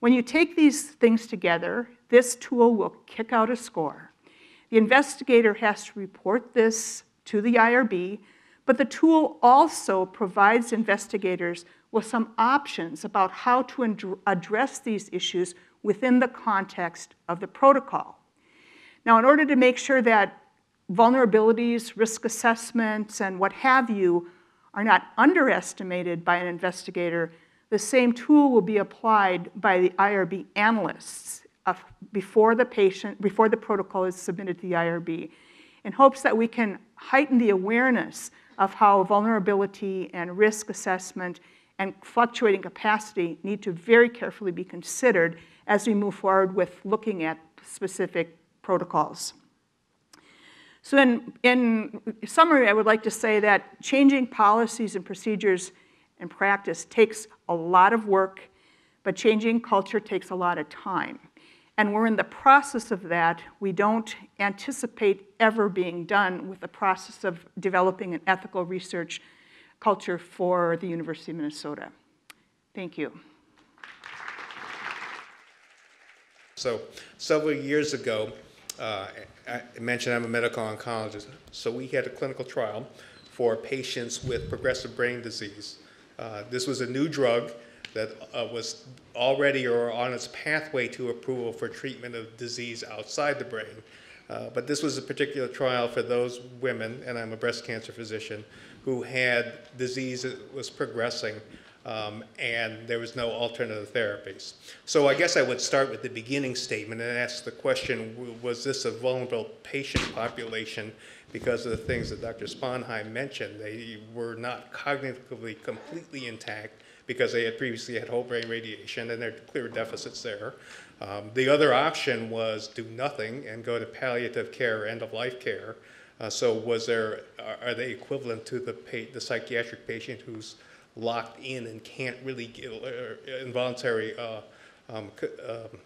When you take these things together, this tool will kick out a score. The investigator has to report this to the IRB, but the tool also provides investigators with some options about how to address these issues within the context of the protocol. Now, in order to make sure that vulnerabilities, risk assessments, and what have you are not underestimated by an investigator, the same tool will be applied by the IRB analysts of, before the patient, before the protocol is submitted to the IRB, in hopes that we can heighten the awareness of how vulnerability and risk assessment and fluctuating capacity need to very carefully be considered as we move forward with looking at specific protocols. So in, in summary, I would like to say that changing policies and procedures and practice takes a lot of work, but changing culture takes a lot of time. And we're in the process of that. We don't anticipate ever being done with the process of developing an ethical research culture for the University of Minnesota. Thank you. So several years ago, uh, I mentioned I'm a medical oncologist, so we had a clinical trial for patients with progressive brain disease. Uh, this was a new drug that uh, was already or on its pathway to approval for treatment of disease outside the brain. Uh, but this was a particular trial for those women, and I'm a breast cancer physician, who had disease that was progressing um, and there was no alternative therapies. So I guess I would start with the beginning statement and ask the question, was this a vulnerable patient population because of the things that Dr. Sponheim mentioned? They were not cognitively completely intact because they had previously had whole brain radiation and there are clear deficits there. Um, the other option was do nothing and go to palliative care, end of life care. Uh, so was there, are, they equivalent to the, the psychiatric patient who's locked in and can't really uh, involuntary uh, um, um,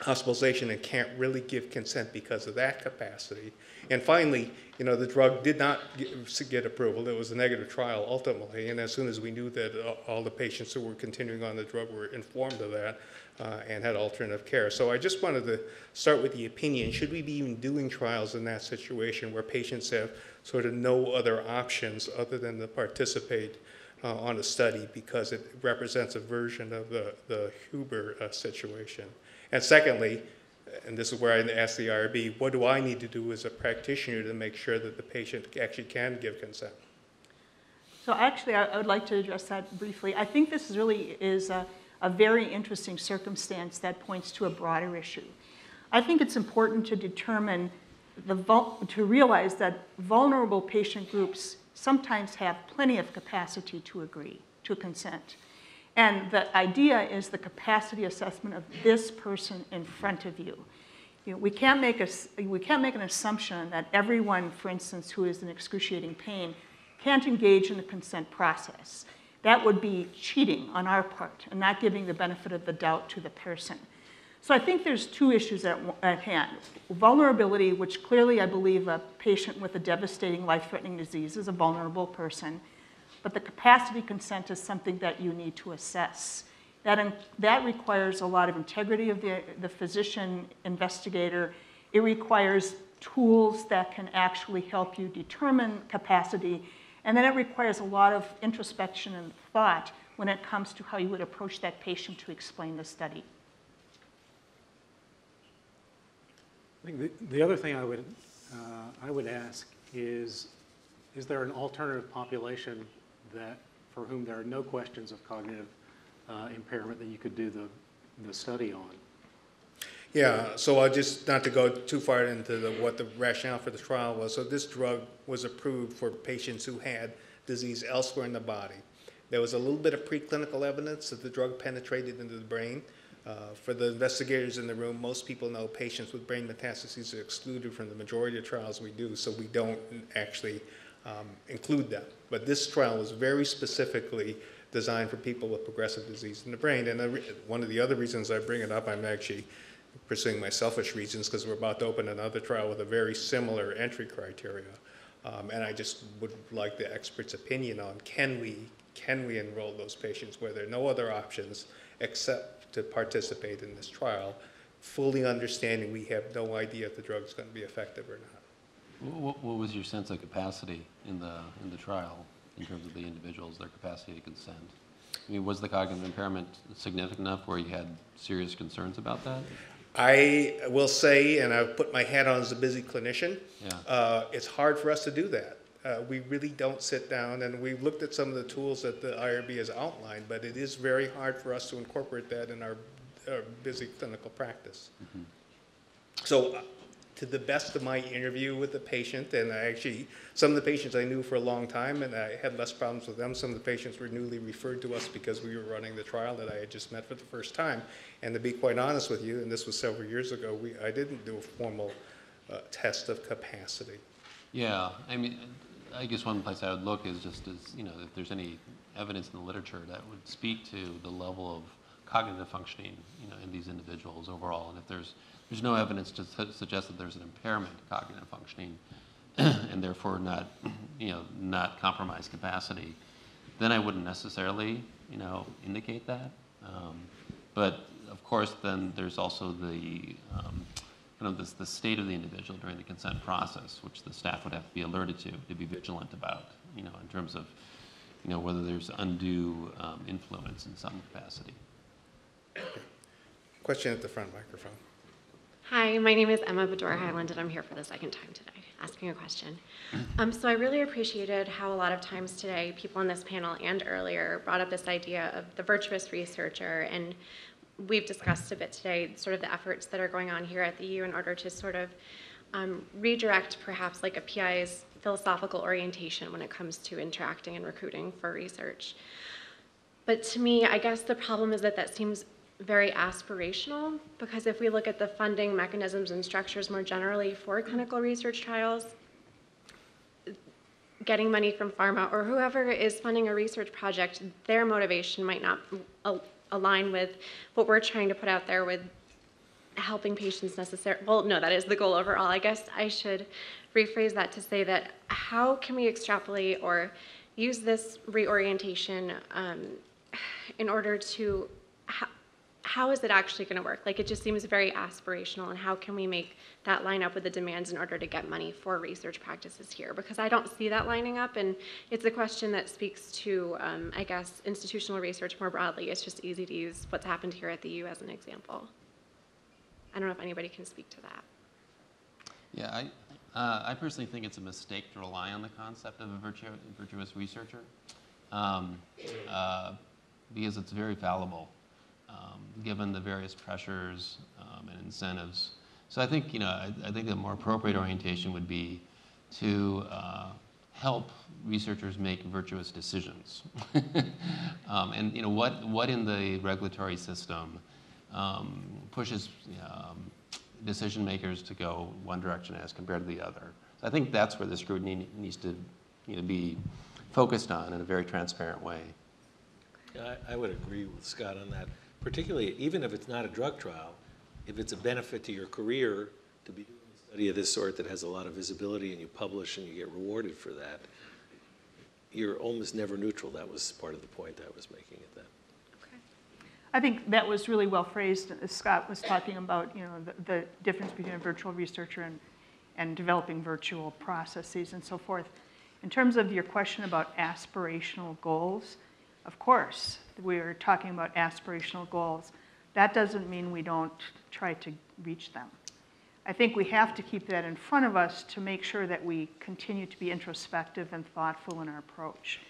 hospitalization and can't really give consent because of that capacity. And finally, you know, the drug did not get, get approval. It was a negative trial ultimately. And as soon as we knew that all the patients who were continuing on the drug were informed of that uh, and had alternative care. So I just wanted to start with the opinion, should we be even doing trials in that situation where patients have sort of no other options other than to participate uh, on a study because it represents a version of the, the Huber uh, situation. And secondly, and this is where I ask the IRB, what do I need to do as a practitioner to make sure that the patient actually can give consent? So actually, I, would like to address that briefly. I think this really is a, a very interesting circumstance that points to a broader issue. I think it's important to determine the, to realize that vulnerable patient groups sometimes have plenty of capacity to agree, to consent. And the idea is the capacity assessment of this person in front of you. you know, we, can't make a, we can't make an assumption that everyone, for instance, who is in excruciating pain can't engage in the consent process. That would be cheating on our part and not giving the benefit of the doubt to the person. So I think there's two issues at, at hand. Vulnerability, which clearly I believe a patient with a devastating life-threatening disease is a vulnerable person, but the capacity consent is something that you need to assess. That, in, that requires a lot of integrity of the, the physician investigator. It requires tools that can actually help you determine capacity. And then it requires a lot of introspection and thought when it comes to how you would approach that patient to explain the study. I think the, the other thing I would, uh, I would ask is, is there an alternative population that, for whom there are no questions of cognitive uh, impairment that you could do the, the study on? Yeah, so I'll just, not to go too far into the, what the rationale for the trial was. So this drug was approved for patients who had disease elsewhere in the body. There was a little bit of preclinical evidence that the drug penetrated into the brain. Uh, for the investigators in the room, most people know patients with brain metastases are excluded from the majority of trials we do, so we don't actually um, include them. But this trial was very specifically designed for people with progressive disease in the brain. And one of the other reasons I bring it up, I'm actually pursuing my selfish reasons because we're about to open another trial with a very similar entry criteria. Um, and I just would like the expert's opinion on can we, can we enroll those patients where there are no other options except to participate in this trial, fully understanding we have no idea if the drug is going to be effective or not. What, what was your sense of capacity in the, in the trial in terms of the individuals, their capacity to consent? I mean, was the cognitive impairment significant enough where you had serious concerns about that? I will say, and I've put my hat on as a busy clinician, yeah. uh, it's hard for us to do that. Uh, we really don't sit down, and we've looked at some of the tools that the IRB has outlined, but it is very hard for us to incorporate that in our, our busy clinical practice. So, uh, to the best of my interview with the patient, and I actually, some of the patients I knew for a long time, and I had less problems with them. Some of the patients were newly referred to us because we were running the trial that I had just met for the first time. And to be quite honest with you, and this was several years ago, we, I didn't do a formal uh, test of capacity. Yeah, I mean, I guess one place I would look is just as, you know, if there's any evidence in the literature that would speak to the level of cognitive functioning, you know, in these individuals overall. And if there's, there's no evidence to su- suggest that there's an impairment in cognitive functioning and therefore not, you know, not compromised capacity, then I wouldn't necessarily, you know, indicate that. Um, But of course, then there's also the, um, kind of this, the state of the individual during the consent process, which the staff would have to be alerted to, to be vigilant about, you know, in terms of, you know, whether there's undue um, influence in some capacity. Question at the front microphone. Hi, my name is Emma Bedore Highland, and I'm here for the second time today, asking a question. Um, so I really appreciated how a lot of times today, people on this panel and earlier brought up this idea of the virtuous researcher, and we've discussed a bit today sort of the efforts that are going on here at the U in order to sort of um, redirect perhaps like a PI's philosophical orientation when it comes to interacting and recruiting for research. But to me, I guess the problem is that that seems very aspirational because if we look at the funding mechanisms and structures more generally for clinical research trials, getting money from pharma or whoever is funding a research project, their motivation might not al- align with what we're trying to put out there with helping patients necessarily. Well, no, that is the goal overall. I guess I should rephrase that to say that how can we extrapolate or use this reorientation um, in order to how is it actually going to work? Like it just seems very aspirational, and how can we make that line up with the demands in order to get money for research practices here? Because I don't see that lining up, and it's a question that speaks to, um, I guess, institutional research more broadly. It's just easy to use what's happened here at the U as an example. I don't know if anybody can speak to that. Yeah, I, uh, I personally think it's a mistake to rely on the concept of a virtu- virtuous researcher um, uh, because it's very fallible um, given the various pressures um, and incentives. So I think, you know, I, I think a more appropriate orientation would be to uh, help researchers make virtuous decisions. um, and, you know, what, what in the regulatory system um, pushes um, decision makers to go one direction as compared to the other. So I think that's where the scrutiny needs to you know, be focused on in a very transparent way. I, I would agree with Scott on that, particularly even if it's not a drug trial, if it's a benefit to your career to be doing a study of this sort that has a lot of visibility and you publish and you get rewarded for that, you're almost never neutral. That was part of the point I was making at that. I think that was really well phrased. Uh, Scott was talking about, you know, the, the difference between a virtual researcher and, and developing virtual processes and so forth. In terms of your question about aspirational goals, of course, we're talking about aspirational goals. That doesn't mean we don't try to reach them. I think we have to keep that in front of us to make sure that we continue to be introspective and thoughtful in our approach.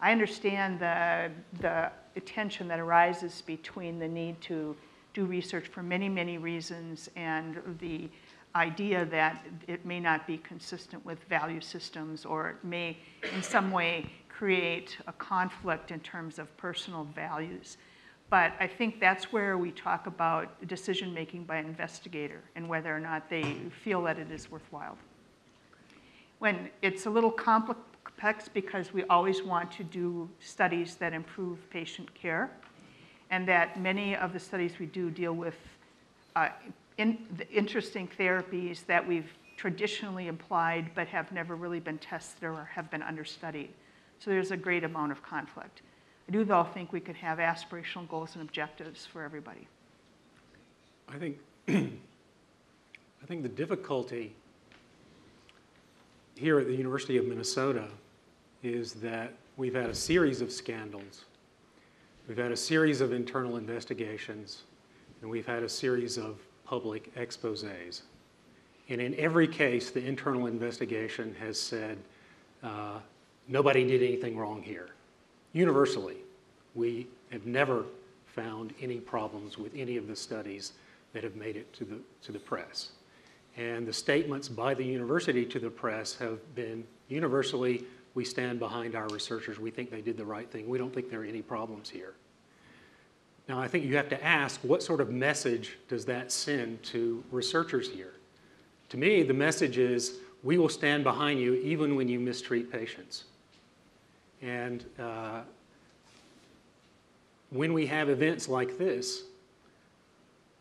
I understand the, the tension that arises between the need to do research for many, many reasons and the idea that it may not be consistent with value systems or it may in some way create a conflict in terms of personal values. But I think that's where we talk about decision making by an investigator and whether or not they feel that it is worthwhile. When it's a little complex because we always want to do studies that improve patient care, and that many of the studies we do deal with uh, in, interesting therapies that we've traditionally applied but have never really been tested or have been understudied. So there's a great amount of conflict. I do, though, think we could have aspirational goals and objectives for everybody. I think, I think the difficulty here at the University of Minnesota is that we've had a series of scandals. We've had a series of internal investigations, and we've had a series of public exposes. And in every case, the internal investigation has said, uh, nobody did anything wrong here. Universally, we have never found any problems with any of the studies that have made it to the, to the press. And the statements by the university to the press have been universally, we stand behind our researchers. We think they did the right thing. We don't think there are any problems here. Now, I think you have to ask what sort of message does that send to researchers here? To me, the message is we will stand behind you even when you mistreat patients. And uh, when we have events like this,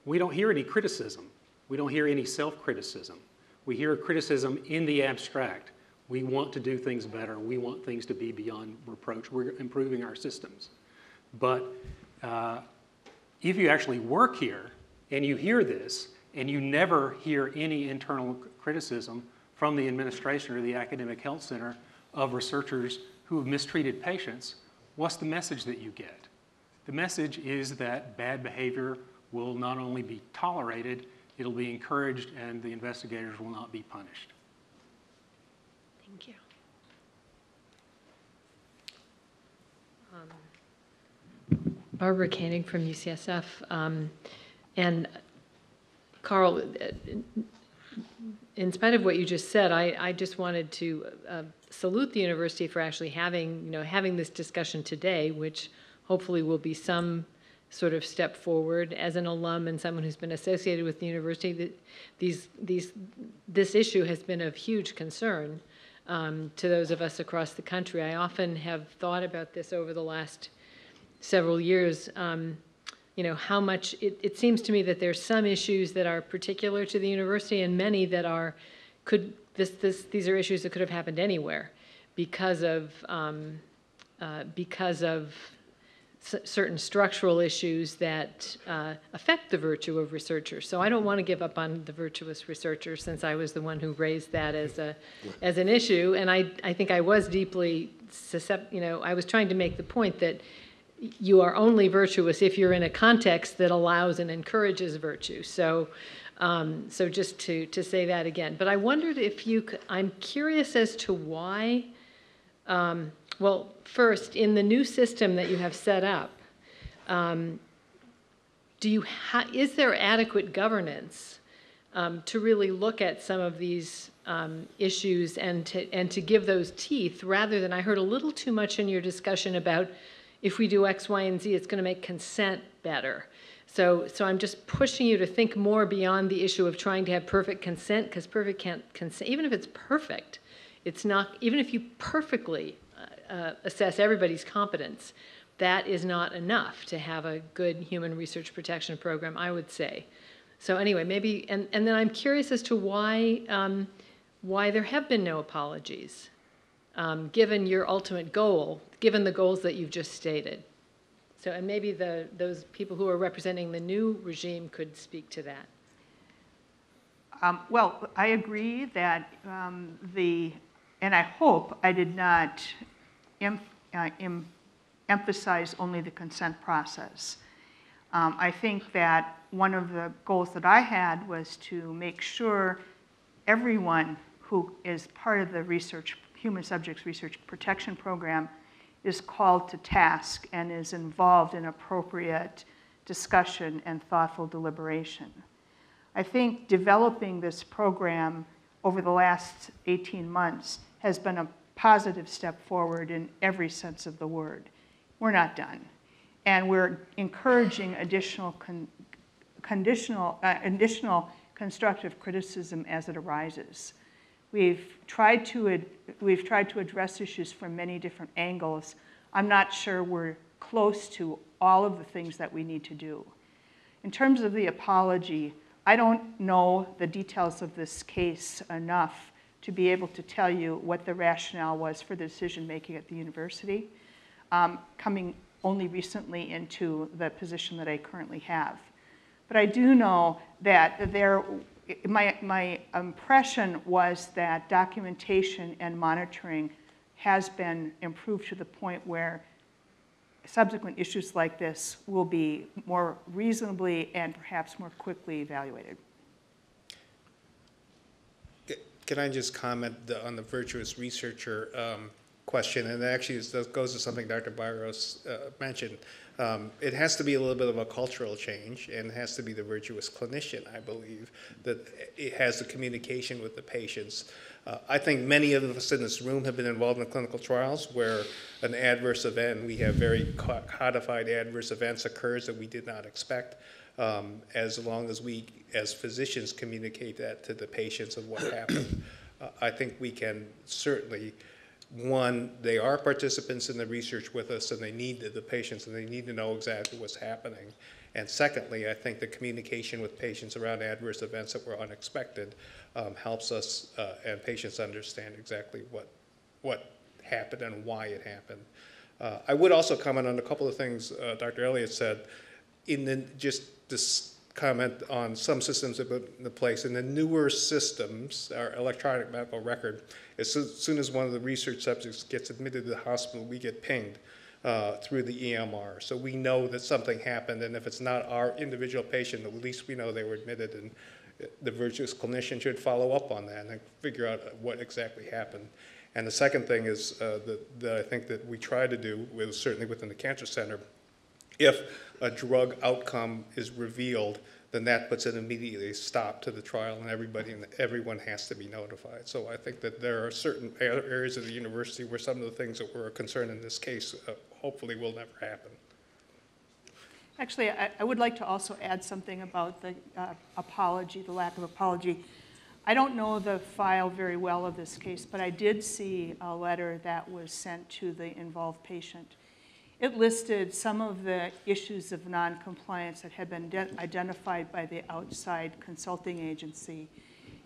we don't hear any criticism. We don't hear any self criticism. We hear criticism in the abstract. We want to do things better. We want things to be beyond reproach. We're improving our systems. But uh, if you actually work here and you hear this and you never hear any internal criticism from the administration or the academic health center of researchers who have mistreated patients, what's the message that you get? The message is that bad behavior will not only be tolerated, it'll be encouraged and the investigators will not be punished. Thank you. Barbara Koenig from UCSF. Um, and Carl, in spite of what you just said, I, I just wanted to uh, salute the university for actually having, you know, having this discussion today, which hopefully will be some sort of step forward as an alum and someone who's been associated with the university. That these, these, this issue has been of huge concern um, to those of us across the country. I often have thought about this over the last several years. Um, you know how much it, it seems to me that there's some issues that are particular to the university and many that are could this, this these are issues that could have happened anywhere because of um, uh, because of certain structural issues that uh, affect the virtue of researchers. So I don't want to give up on the virtuous researcher since I was the one who raised that as a as an issue, and I I think I was deeply susceptible. You know, I was trying to make the point that you are only virtuous if you're in a context that allows and encourages virtue. So. Um, so just to, to say that again, but I wondered if you could, I'm curious as to why um, well, first, in the new system that you have set up, um, do you ha- is there adequate governance um, to really look at some of these um, issues and to, and to give those teeth rather than I heard a little too much in your discussion about if we do X, Y, and Z, it's going to make consent better. So, so I'm just pushing you to think more beyond the issue of trying to have perfect consent because perfect can't consent, even if it's perfect, it's not, even if you perfectly uh, assess everybody's competence, that is not enough to have a good human research protection program, I would say. So anyway, maybe, and, and then I'm curious as to why, um, why there have been no apologies, um, given your ultimate goal, given the goals that you've just stated. So, and maybe the, those people who are representing the new regime could speak to that. Um, well, I agree that um, the, and I hope I did not em, uh, em, emphasize only the consent process. Um, I think that one of the goals that I had was to make sure everyone who is part of the research, human subjects research protection program is called to task and is involved in appropriate discussion and thoughtful deliberation. I think developing this program over the last 18 months has been a positive step forward in every sense of the word. We're not done. And we're encouraging additional, con- conditional, uh, additional constructive criticism as it arises. We've tried, to we've tried to address issues from many different angles. I'm not sure we're close to all of the things that we need to do. In terms of the apology, I don't know the details of this case enough to be able to tell you what the rationale was for the decision making at the university, um, coming only recently into the position that I currently have. But I do know that there, my, my impression was that documentation and monitoring has been improved to the point where subsequent issues like this will be more reasonably and perhaps more quickly evaluated. Can I just comment on the virtuous researcher um, question? And actually, this goes to something Dr. Biros uh, mentioned. Um, It has to be a little bit of a cultural change, and it has to be the virtuous clinician, I believe, that it has the communication with the patients. Uh, I think many of us in this room have been involved in clinical trials where an adverse event, we have very codified adverse events occurs that we did not expect. Um, As long as we, as physicians, communicate that to the patients of what happened, uh, I think we can certainly, one, they are participants in the research with us and they need, the- the patients, and they need to know exactly what's happening. And secondly, I think the communication with patients around adverse events that were unexpected um, helps us uh, and patients understand exactly what, what happened and why it happened. Uh, I would also comment on a couple of things uh, Dr. Elliott said. In the, just this comment on some systems that put in place. In the newer systems, our electronic medical record, as soon as one of the research subjects gets admitted to the hospital, we get pinged uh, through the EMR. So we know that something happened, and if it's not our individual patient, at least we know they were admitted, and the virtuous clinician should follow up on that and figure out what exactly happened. And the second thing is uh, that, that I think that we try to do, with, certainly within the cancer center, if a drug outcome is revealed, then that puts an immediately stop to the trial, and everybody and everyone has to be notified. So I think that there are certain areas of the university where some of the things that were a concern in this case uh, hopefully will never happen. Actually, I, I would like to also add something about the uh, apology, the lack of apology. I don't know the file very well of this case, but I did see a letter that was sent to the involved patient. It listed some of the issues of noncompliance that had been identified by the outside consulting agency.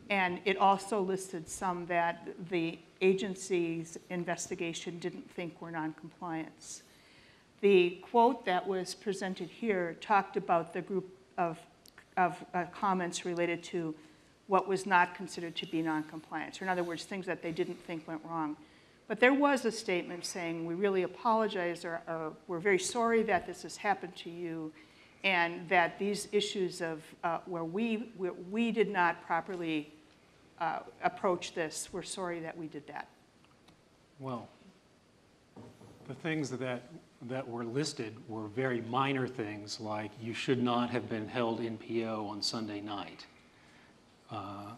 And it also listed some that the agency's investigation didn't think were noncompliance. The quote that was presented here talked about the group of, of uh, comments related to what was not considered to be noncompliance, or in other words, things that they didn't think went wrong. But there was a statement saying, we really apologize, or, or we're very sorry that this has happened to you, and that these issues of uh, where we, we did not properly uh, approach this, we're sorry that we did that. Well, the things that, that were listed were very minor things, like you should not have been held NPO on Sunday night. Uh,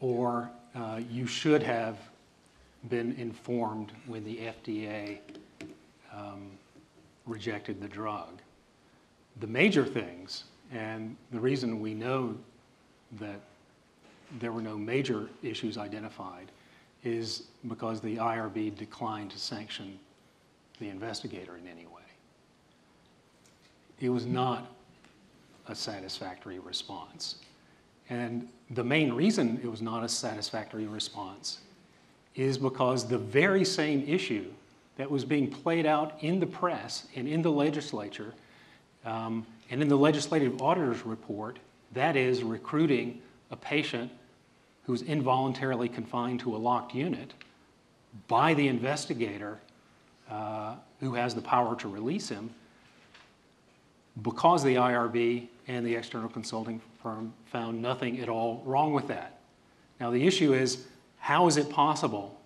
Or uh, you should have been informed when the FDA um, rejected the drug. The major things, and the reason we know that there were no major issues identified is because the IRB declined to sanction the investigator in any way. It was not a satisfactory response. And the main reason it was not a satisfactory response is because the very same issue that was being played out in the press and in the legislature um, and in the legislative auditor's report, that is recruiting a patient who's involuntarily confined to a locked unit by the investigator uh, who has the power to release him because the IRB and the external consulting firm found nothing at all wrong with that. Now, the issue is how is it possible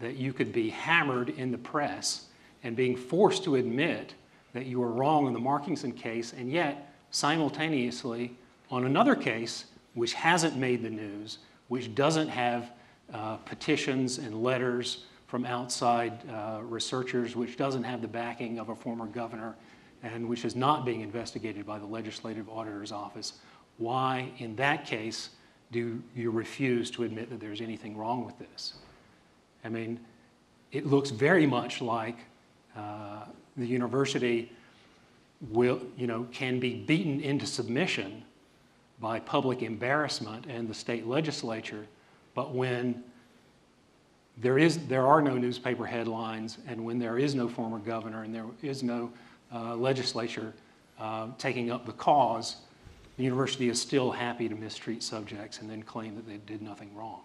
that you could be hammered in the press and being forced to admit that you were wrong in the Markingson case, and yet simultaneously on another case which hasn't made the news, which doesn't have uh, petitions and letters from outside uh, researchers, which doesn't have the backing of a former governor, and which is not being investigated by the legislative auditor's office, why in that case do you refuse to admit that there's anything wrong with this? I mean, it looks very much like uh, the university will, you know, can be beaten into submission by public embarrassment and the state legislature, but when there is there are no newspaper headlines, and when there is no former governor and there is no uh, legislature uh, taking up the cause, the university is still happy to mistreat subjects and then claim that they did nothing wrong.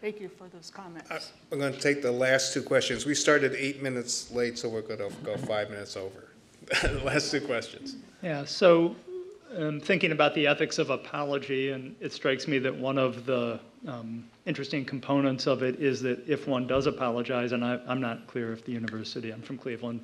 Thank you for those comments. I'm going to take the last two questions. We started eight minutes late, so we're going to go five minutes over. The last two questions. Yeah, so am thinking about the ethics of apology, and it strikes me that one of the um, interesting components of it is that if one does apologize, and I, I'm not clear if the university, I'm from Cleveland,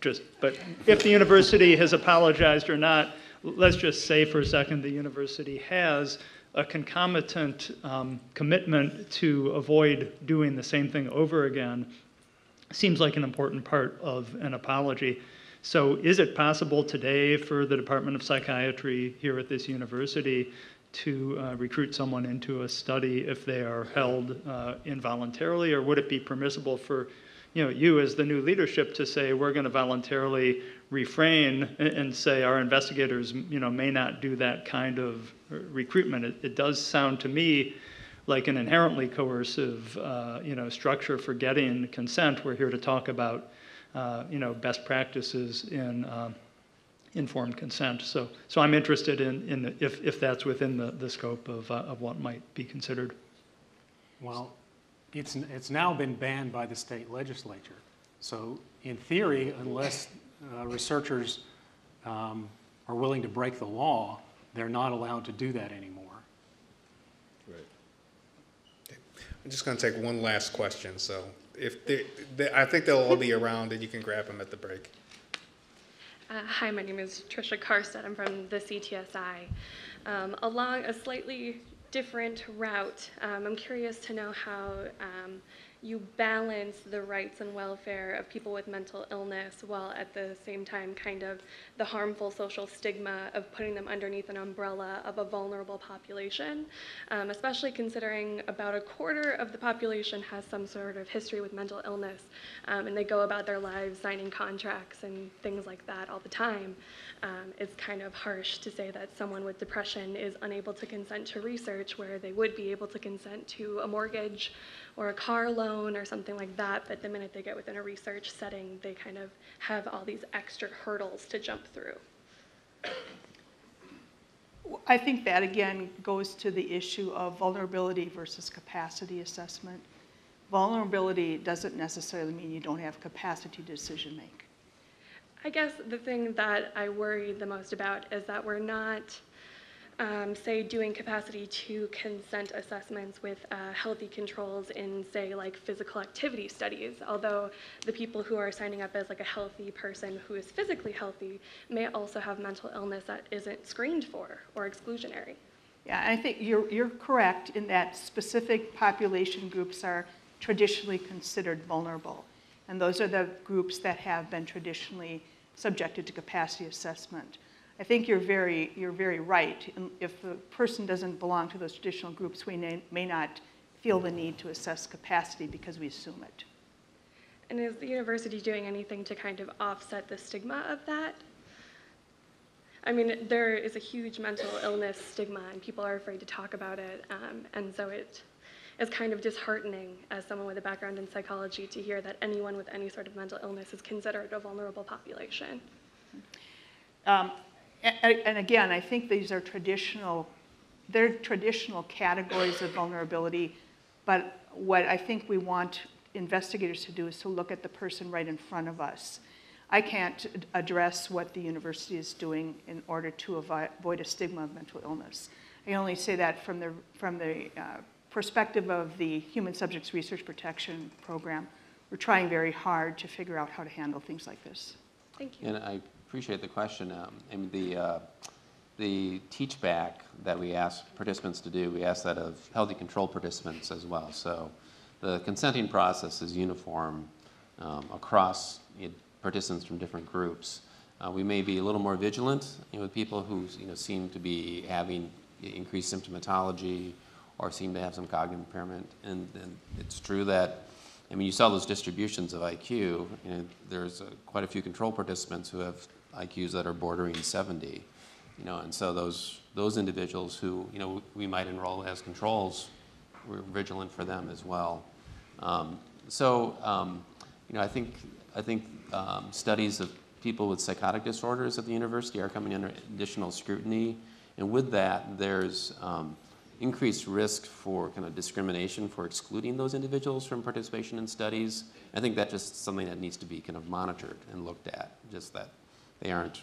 just, but if the university has apologized or not, let's just say for a second the university has a concomitant um, commitment to avoid doing the same thing over again seems like an important part of an apology. So, is it possible today for the Department of Psychiatry here at this university to uh, recruit someone into a study if they are held uh, involuntarily, or would it be permissible for you know you as the new leadership to say we're going to voluntarily refrain and, say our investigators you know may not do that kind of recruitment? It, it does sound to me like an inherently coercive uh, you know structure for getting consent. We're here to talk about uh, you know, best practices in um, informed consent. So, so I'm interested in, in the, if, if that's within the, the scope of, uh, of what might be considered. Well, it's, it's now been banned by the state legislature. So in theory, unless uh, researchers um, are willing to break the law, they're not allowed to do that anymore. Right. I'm just going to take one last question. So if they, they, I think they'll all be around and you can grab them at the break. Uh, hi, my name is Trisha Karstedt. I'm from the CTSI. Um, along a slightly different route, um, I'm curious to know how um, you balance the rights and welfare of people with mental illness while at the same time kind of the harmful social stigma of putting them underneath an umbrella of a vulnerable population, um, especially considering about a quarter of the population has some sort of history with mental illness um, and they go about their lives signing contracts and things like that all the time. Um, it's kind of harsh to say that someone with depression is unable to consent to research where they would be able to consent to a mortgage or a car loan or something like that, but the minute they get within a research setting, they kind of have all these extra hurdles to jump through. I think that again goes to the issue of vulnerability versus capacity assessment. Vulnerability doesn't necessarily mean you don't have capacity to decision make. I guess the thing that I worry the most about is that we're not um, say, doing capacity to consent assessments with uh, healthy controls in, say, like physical activity studies. Although the people who are signing up as like a healthy person who is physically healthy may also have mental illness that isn't screened for or exclusionary. Yeah, I think you're, you're correct in that specific population groups are traditionally considered vulnerable. And those are the groups that have been traditionally subjected to capacity assessment. I think you're very, you're very right. If the person doesn't belong to those traditional groups, we may, may not feel the need to assess capacity because we assume it. And is the university doing anything to kind of offset the stigma of that? I mean, there is a huge mental illness stigma, and people are afraid to talk about it. Um, and so it is kind of disheartening as someone with a background in psychology to hear that anyone with any sort of mental illness is considered a vulnerable population. Um, and, and again, I think these are traditional, they're traditional categories of vulnerability, but what I think we want investigators to do is to look at the person right in front of us. I can't address what the university is doing in order to avoid a stigma of mental illness. I only say that from the, from the uh, perspective of the Human Subjects Research Protection Program. We're trying very hard to figure out how to handle things like this. Thank you. And I appreciate the question. Um, I mean, the, uh, the teach back that we ask participants to do, we ask that of healthy control participants as well. So the consenting process is uniform um, across you know, participants from different groups. Uh, we may be a little more vigilant you know, with people who you know, seem to be having increased symptomatology or seem to have some cognitive impairment. And, and it's true that I mean, you saw those distributions of IQ. You know, there's uh, quite a few control participants who have IQs that are bordering 70. You know, and so those those individuals who you know we might enroll as controls, we're vigilant for them as well. Um, so um, you know, I think I think um, studies of people with psychotic disorders at the university are coming under additional scrutiny, and with that, there's um, increased risk for kind of discrimination for excluding those individuals from participation in studies. I think that's just something that needs to be kind of monitored and looked at, just that they aren't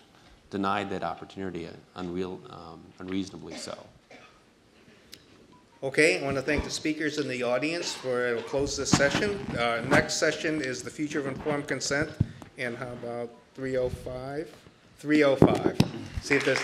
denied that opportunity unreal, um, unreasonably so. Okay, I want to thank the speakers in the audience for, we'll close this session. Uh, Next session is the future of informed consent, and how about 305? 305. See if this,